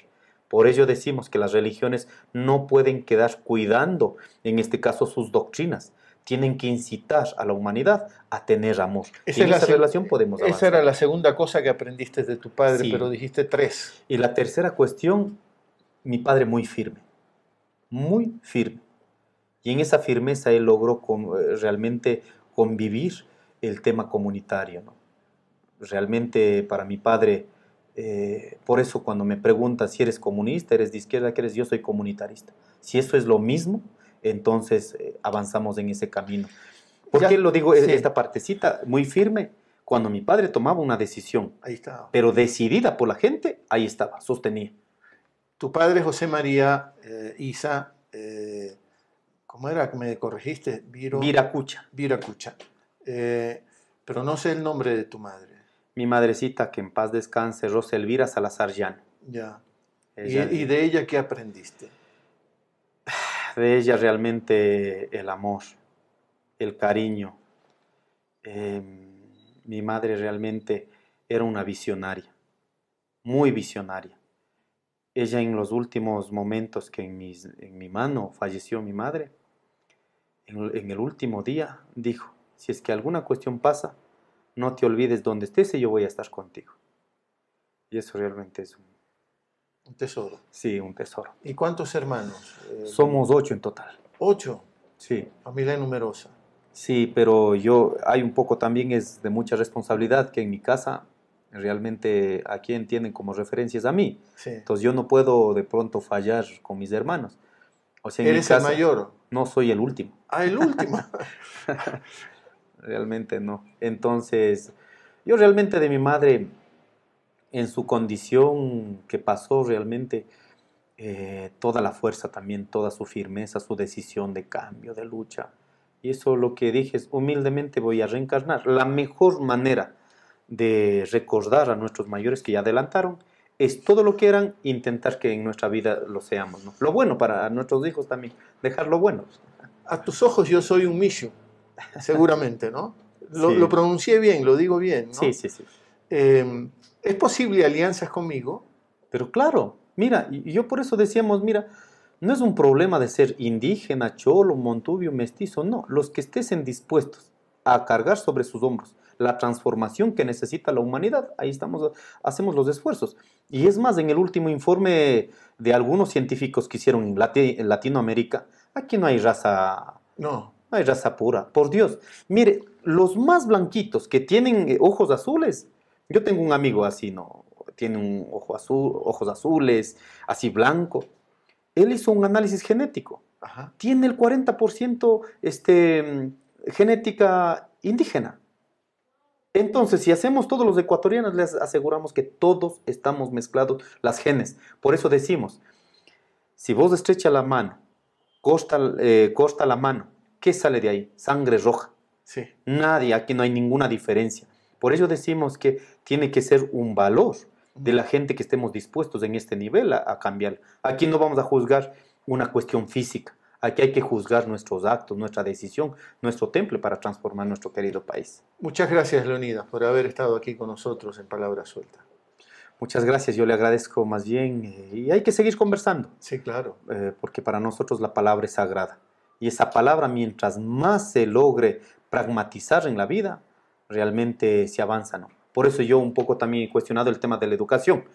Por ello decimos que las religiones no pueden quedar cuidando, en este caso, sus doctrinas. Tienen que incitar a la humanidad a tener amor. Esa en esa relación podemos Esa era la segunda cosa que aprendiste de tu padre, pero dijiste tres. Y la tercera cuestión, mi padre muy firme, muy firme y en esa firmeza él logró eh, realmente convivir el tema comunitario. Realmente para mi padre, eh, por eso cuando me preguntan si eres comunista, eres de izquierda, que eres, yo soy comunitarista. Si eso es lo mismo, entonces eh, avanzamos en ese camino. ¿Por qué lo digo esta partecita muy firme? Cuando mi padre tomaba una decisión, ahí estaba. pero decidida por la gente, ahí estaba, sostenía. Tu padre José María Isa ¿Cómo era que me corregiste? Viracucha. Viracucha. Eh, pero no sé el nombre de tu madre. Mi madrecita, que en paz descanse, Rosa Elvira Salazar Llano. Ya. ¿Y, de ella qué aprendiste? de ella realmente el amor, el cariño. Em, mi madre realmente era una visionaria, muy visionaria. Ella en los últimos momentos que en, en mi mano falleció mi madre, en, el último día dijo, si es que alguna cuestión pasa, no te olvides dónde estés y yo voy a estar contigo. Y eso realmente es un, un tesoro. Sí, un tesoro. ¿Y cuántos hermanos? Eh, Somos ocho en total. ¿Ocho? Sí. Familia numerosa. Sí, pero yo, hay un poco también es de mucha responsabilidad que en mi casa realmente a quien tienen como referencias a mí. Entonces yo no puedo de pronto fallar con mis hermanos. O sea, ¿Eres el mayor? No soy el último. Ah, el último. realmente no. Entonces, yo realmente de mi madre, en su condición que pasó realmente, eh, toda la fuerza también, toda su firmeza, su decisión de cambio, de lucha. Y eso lo que dije es, humildemente voy a reencarnar. La mejor manera de recordar a nuestros mayores que ya adelantaron es todo lo que eran, intentar que en nuestra vida lo seamos. ¿no? Lo bueno para nuestros hijos también, dejar lo bueno. A tus ojos yo soy un Mishu, seguramente, ¿no? Lo, pronuncié bien, lo digo bien, ¿no? Sí, sí, sí. Em, ¿Es posible alianzas conmigo? Pero claro, mira, yo por eso decíamos, mira, no es un problema de ser indígena, cholo, montubio, mestizo, no. Los que estén dispuestos a cargar sobre sus hombros la transformación que necesita la humanidad. Ahí estamos, hacemos los esfuerzos. Y es más, en el último informe de algunos científicos que hicieron en, Latinoamérica, aquí no hay raza. No. Hay raza pura, por Dios. Mire, los más blanquitos que tienen eh, ojos azules, yo tengo un amigo así, ¿no? Tiene un ojo azul, ojos azules, así blanco. Él hizo un análisis genético. Tiene el 40% este, genética indígena. Entonces, si hacemos todos los ecuatorianos, les aseguramos que todos estamos mezclados las genes. Por eso decimos, si vos estrechas la mano, corta, eh, la mano, ¿qué sale de ahí? Sangre roja. Sí. Nadie, aquí no hay ninguna diferencia. Por ello decimos que tiene que ser un valor de la gente que estemos dispuestos en este nivel a cambiar. Aquí no vamos a juzgar una cuestión física. Aquí hay que juzgar nuestros actos, nuestra decisión, nuestro temple para transformar nuestro querido país. Muchas gracias, Leonidas, por haber estado aquí con nosotros en Palabra Suelta. Muchas gracias, yo le agradezco más bien eh, y hay que seguir conversando. Sí, claro. Eh, porque para nosotros la palabra es sagrada. Y esa palabra, mientras más se logre pragmatizar en la vida, realmente se avanza, ¿no? Por eso yo un poco también he cuestionado el tema de la educación.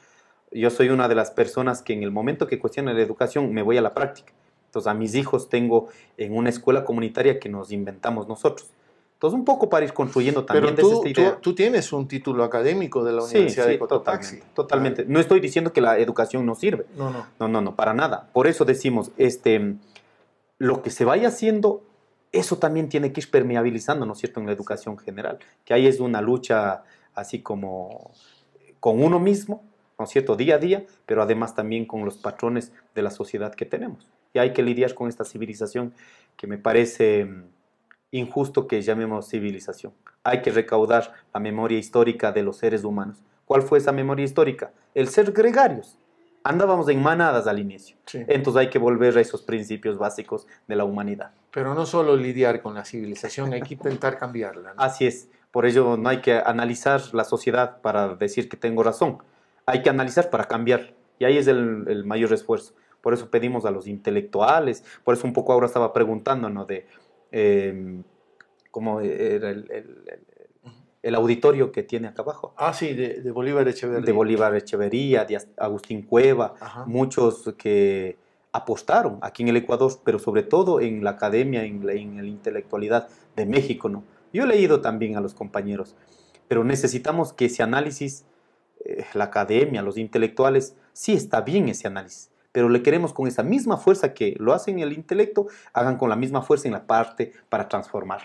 Yo soy una de las personas que en el momento que cuestiona la educación me voy a la práctica entonces, a mis hijos tengo en una escuela comunitaria que nos inventamos nosotros. Entonces, un poco para ir construyendo también Pero tú, esta Tú, tienes un título académico de la Universidad de Cotopaxi. Totalmente, totalmente. No estoy diciendo que la educación no sirve. No, no. No, no, no, para nada. Por eso decimos, este, lo que se vaya haciendo, eso también tiene que ir permeabilizando, ¿no es cierto?, en la educación general. Que ahí es una lucha así como con uno mismo, ¿no es cierto?, día a día, pero además también con los patrones de la sociedad que tenemos y hay que lidiar con esta civilización que me parece mm, injusto que llamemos civilización. Hay que recaudar la memoria histórica de los seres humanos. ¿Cuál fue esa memoria histórica? El ser gregarios. Andábamos en manadas al inicio. Entonces hay que volver a esos principios básicos de la humanidad. Pero no solo lidiar con la civilización, hay que intentar cambiarla. Así es. Por ello no hay que analizar la sociedad para decir que tengo razón. Hay que analizar para cambiar. Y ahí es el mayor esfuerzo. Por eso pedimos a los intelectuales, por eso un poco ahora estaba preguntándonos de em, cómo era el, auditorio que tiene acá abajo. Ah, sí, de, Bolívar Echeverría. De Bolívar Echeverría, de Agustín Cueva, muchos que apostaron aquí en el Ecuador, pero sobre todo en la academia, en la, intelectualidad de México, ¿no? Yo he leído también a los compañeros, pero necesitamos que ese análisis, eh, la academia, los intelectuales, sí está bien ese análisis, pero le queremos con esa misma fuerza que lo hacen en el intelecto, hagan con la misma fuerza en la parte para transformar.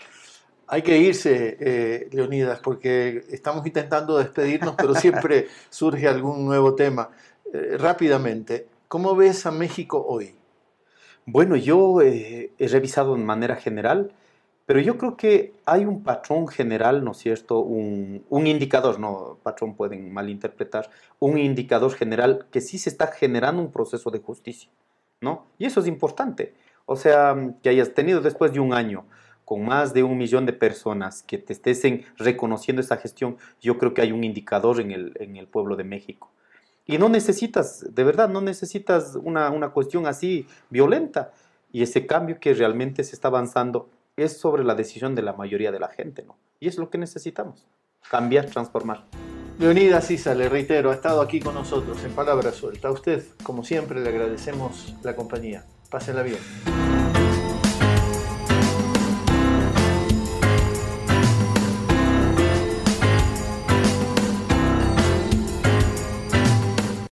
Hay que irse, eh, Leonidas, porque estamos intentando despedirnos, pero siempre surge algún nuevo tema. Eh, rápidamente, ¿cómo ves a México hoy? Bueno, yo eh, he revisado de manera general pero yo creo que hay un patrón general, ¿no es cierto? Un, indicador, no, patrón pueden malinterpretar, un indicador general que sí se está generando un proceso de justicia, ¿no? Y eso es importante. O sea, que hayas tenido después de un año con más de un millón de personas que te estén reconociendo esa gestión, yo creo que hay un indicador en el, en el pueblo de México. Y no necesitas, de verdad, no necesitas una, una cuestión así violenta. Y ese cambio que realmente se está avanzando es sobre la decisión de la mayoría de la gente, ¿no? Y es lo que necesitamos, cambiar, transformar. Leonidas Sisa, le reitero, ha estado aquí con nosotros en Palabra Suelta. A usted, como siempre, le agradecemos la compañía. Pásenla bien.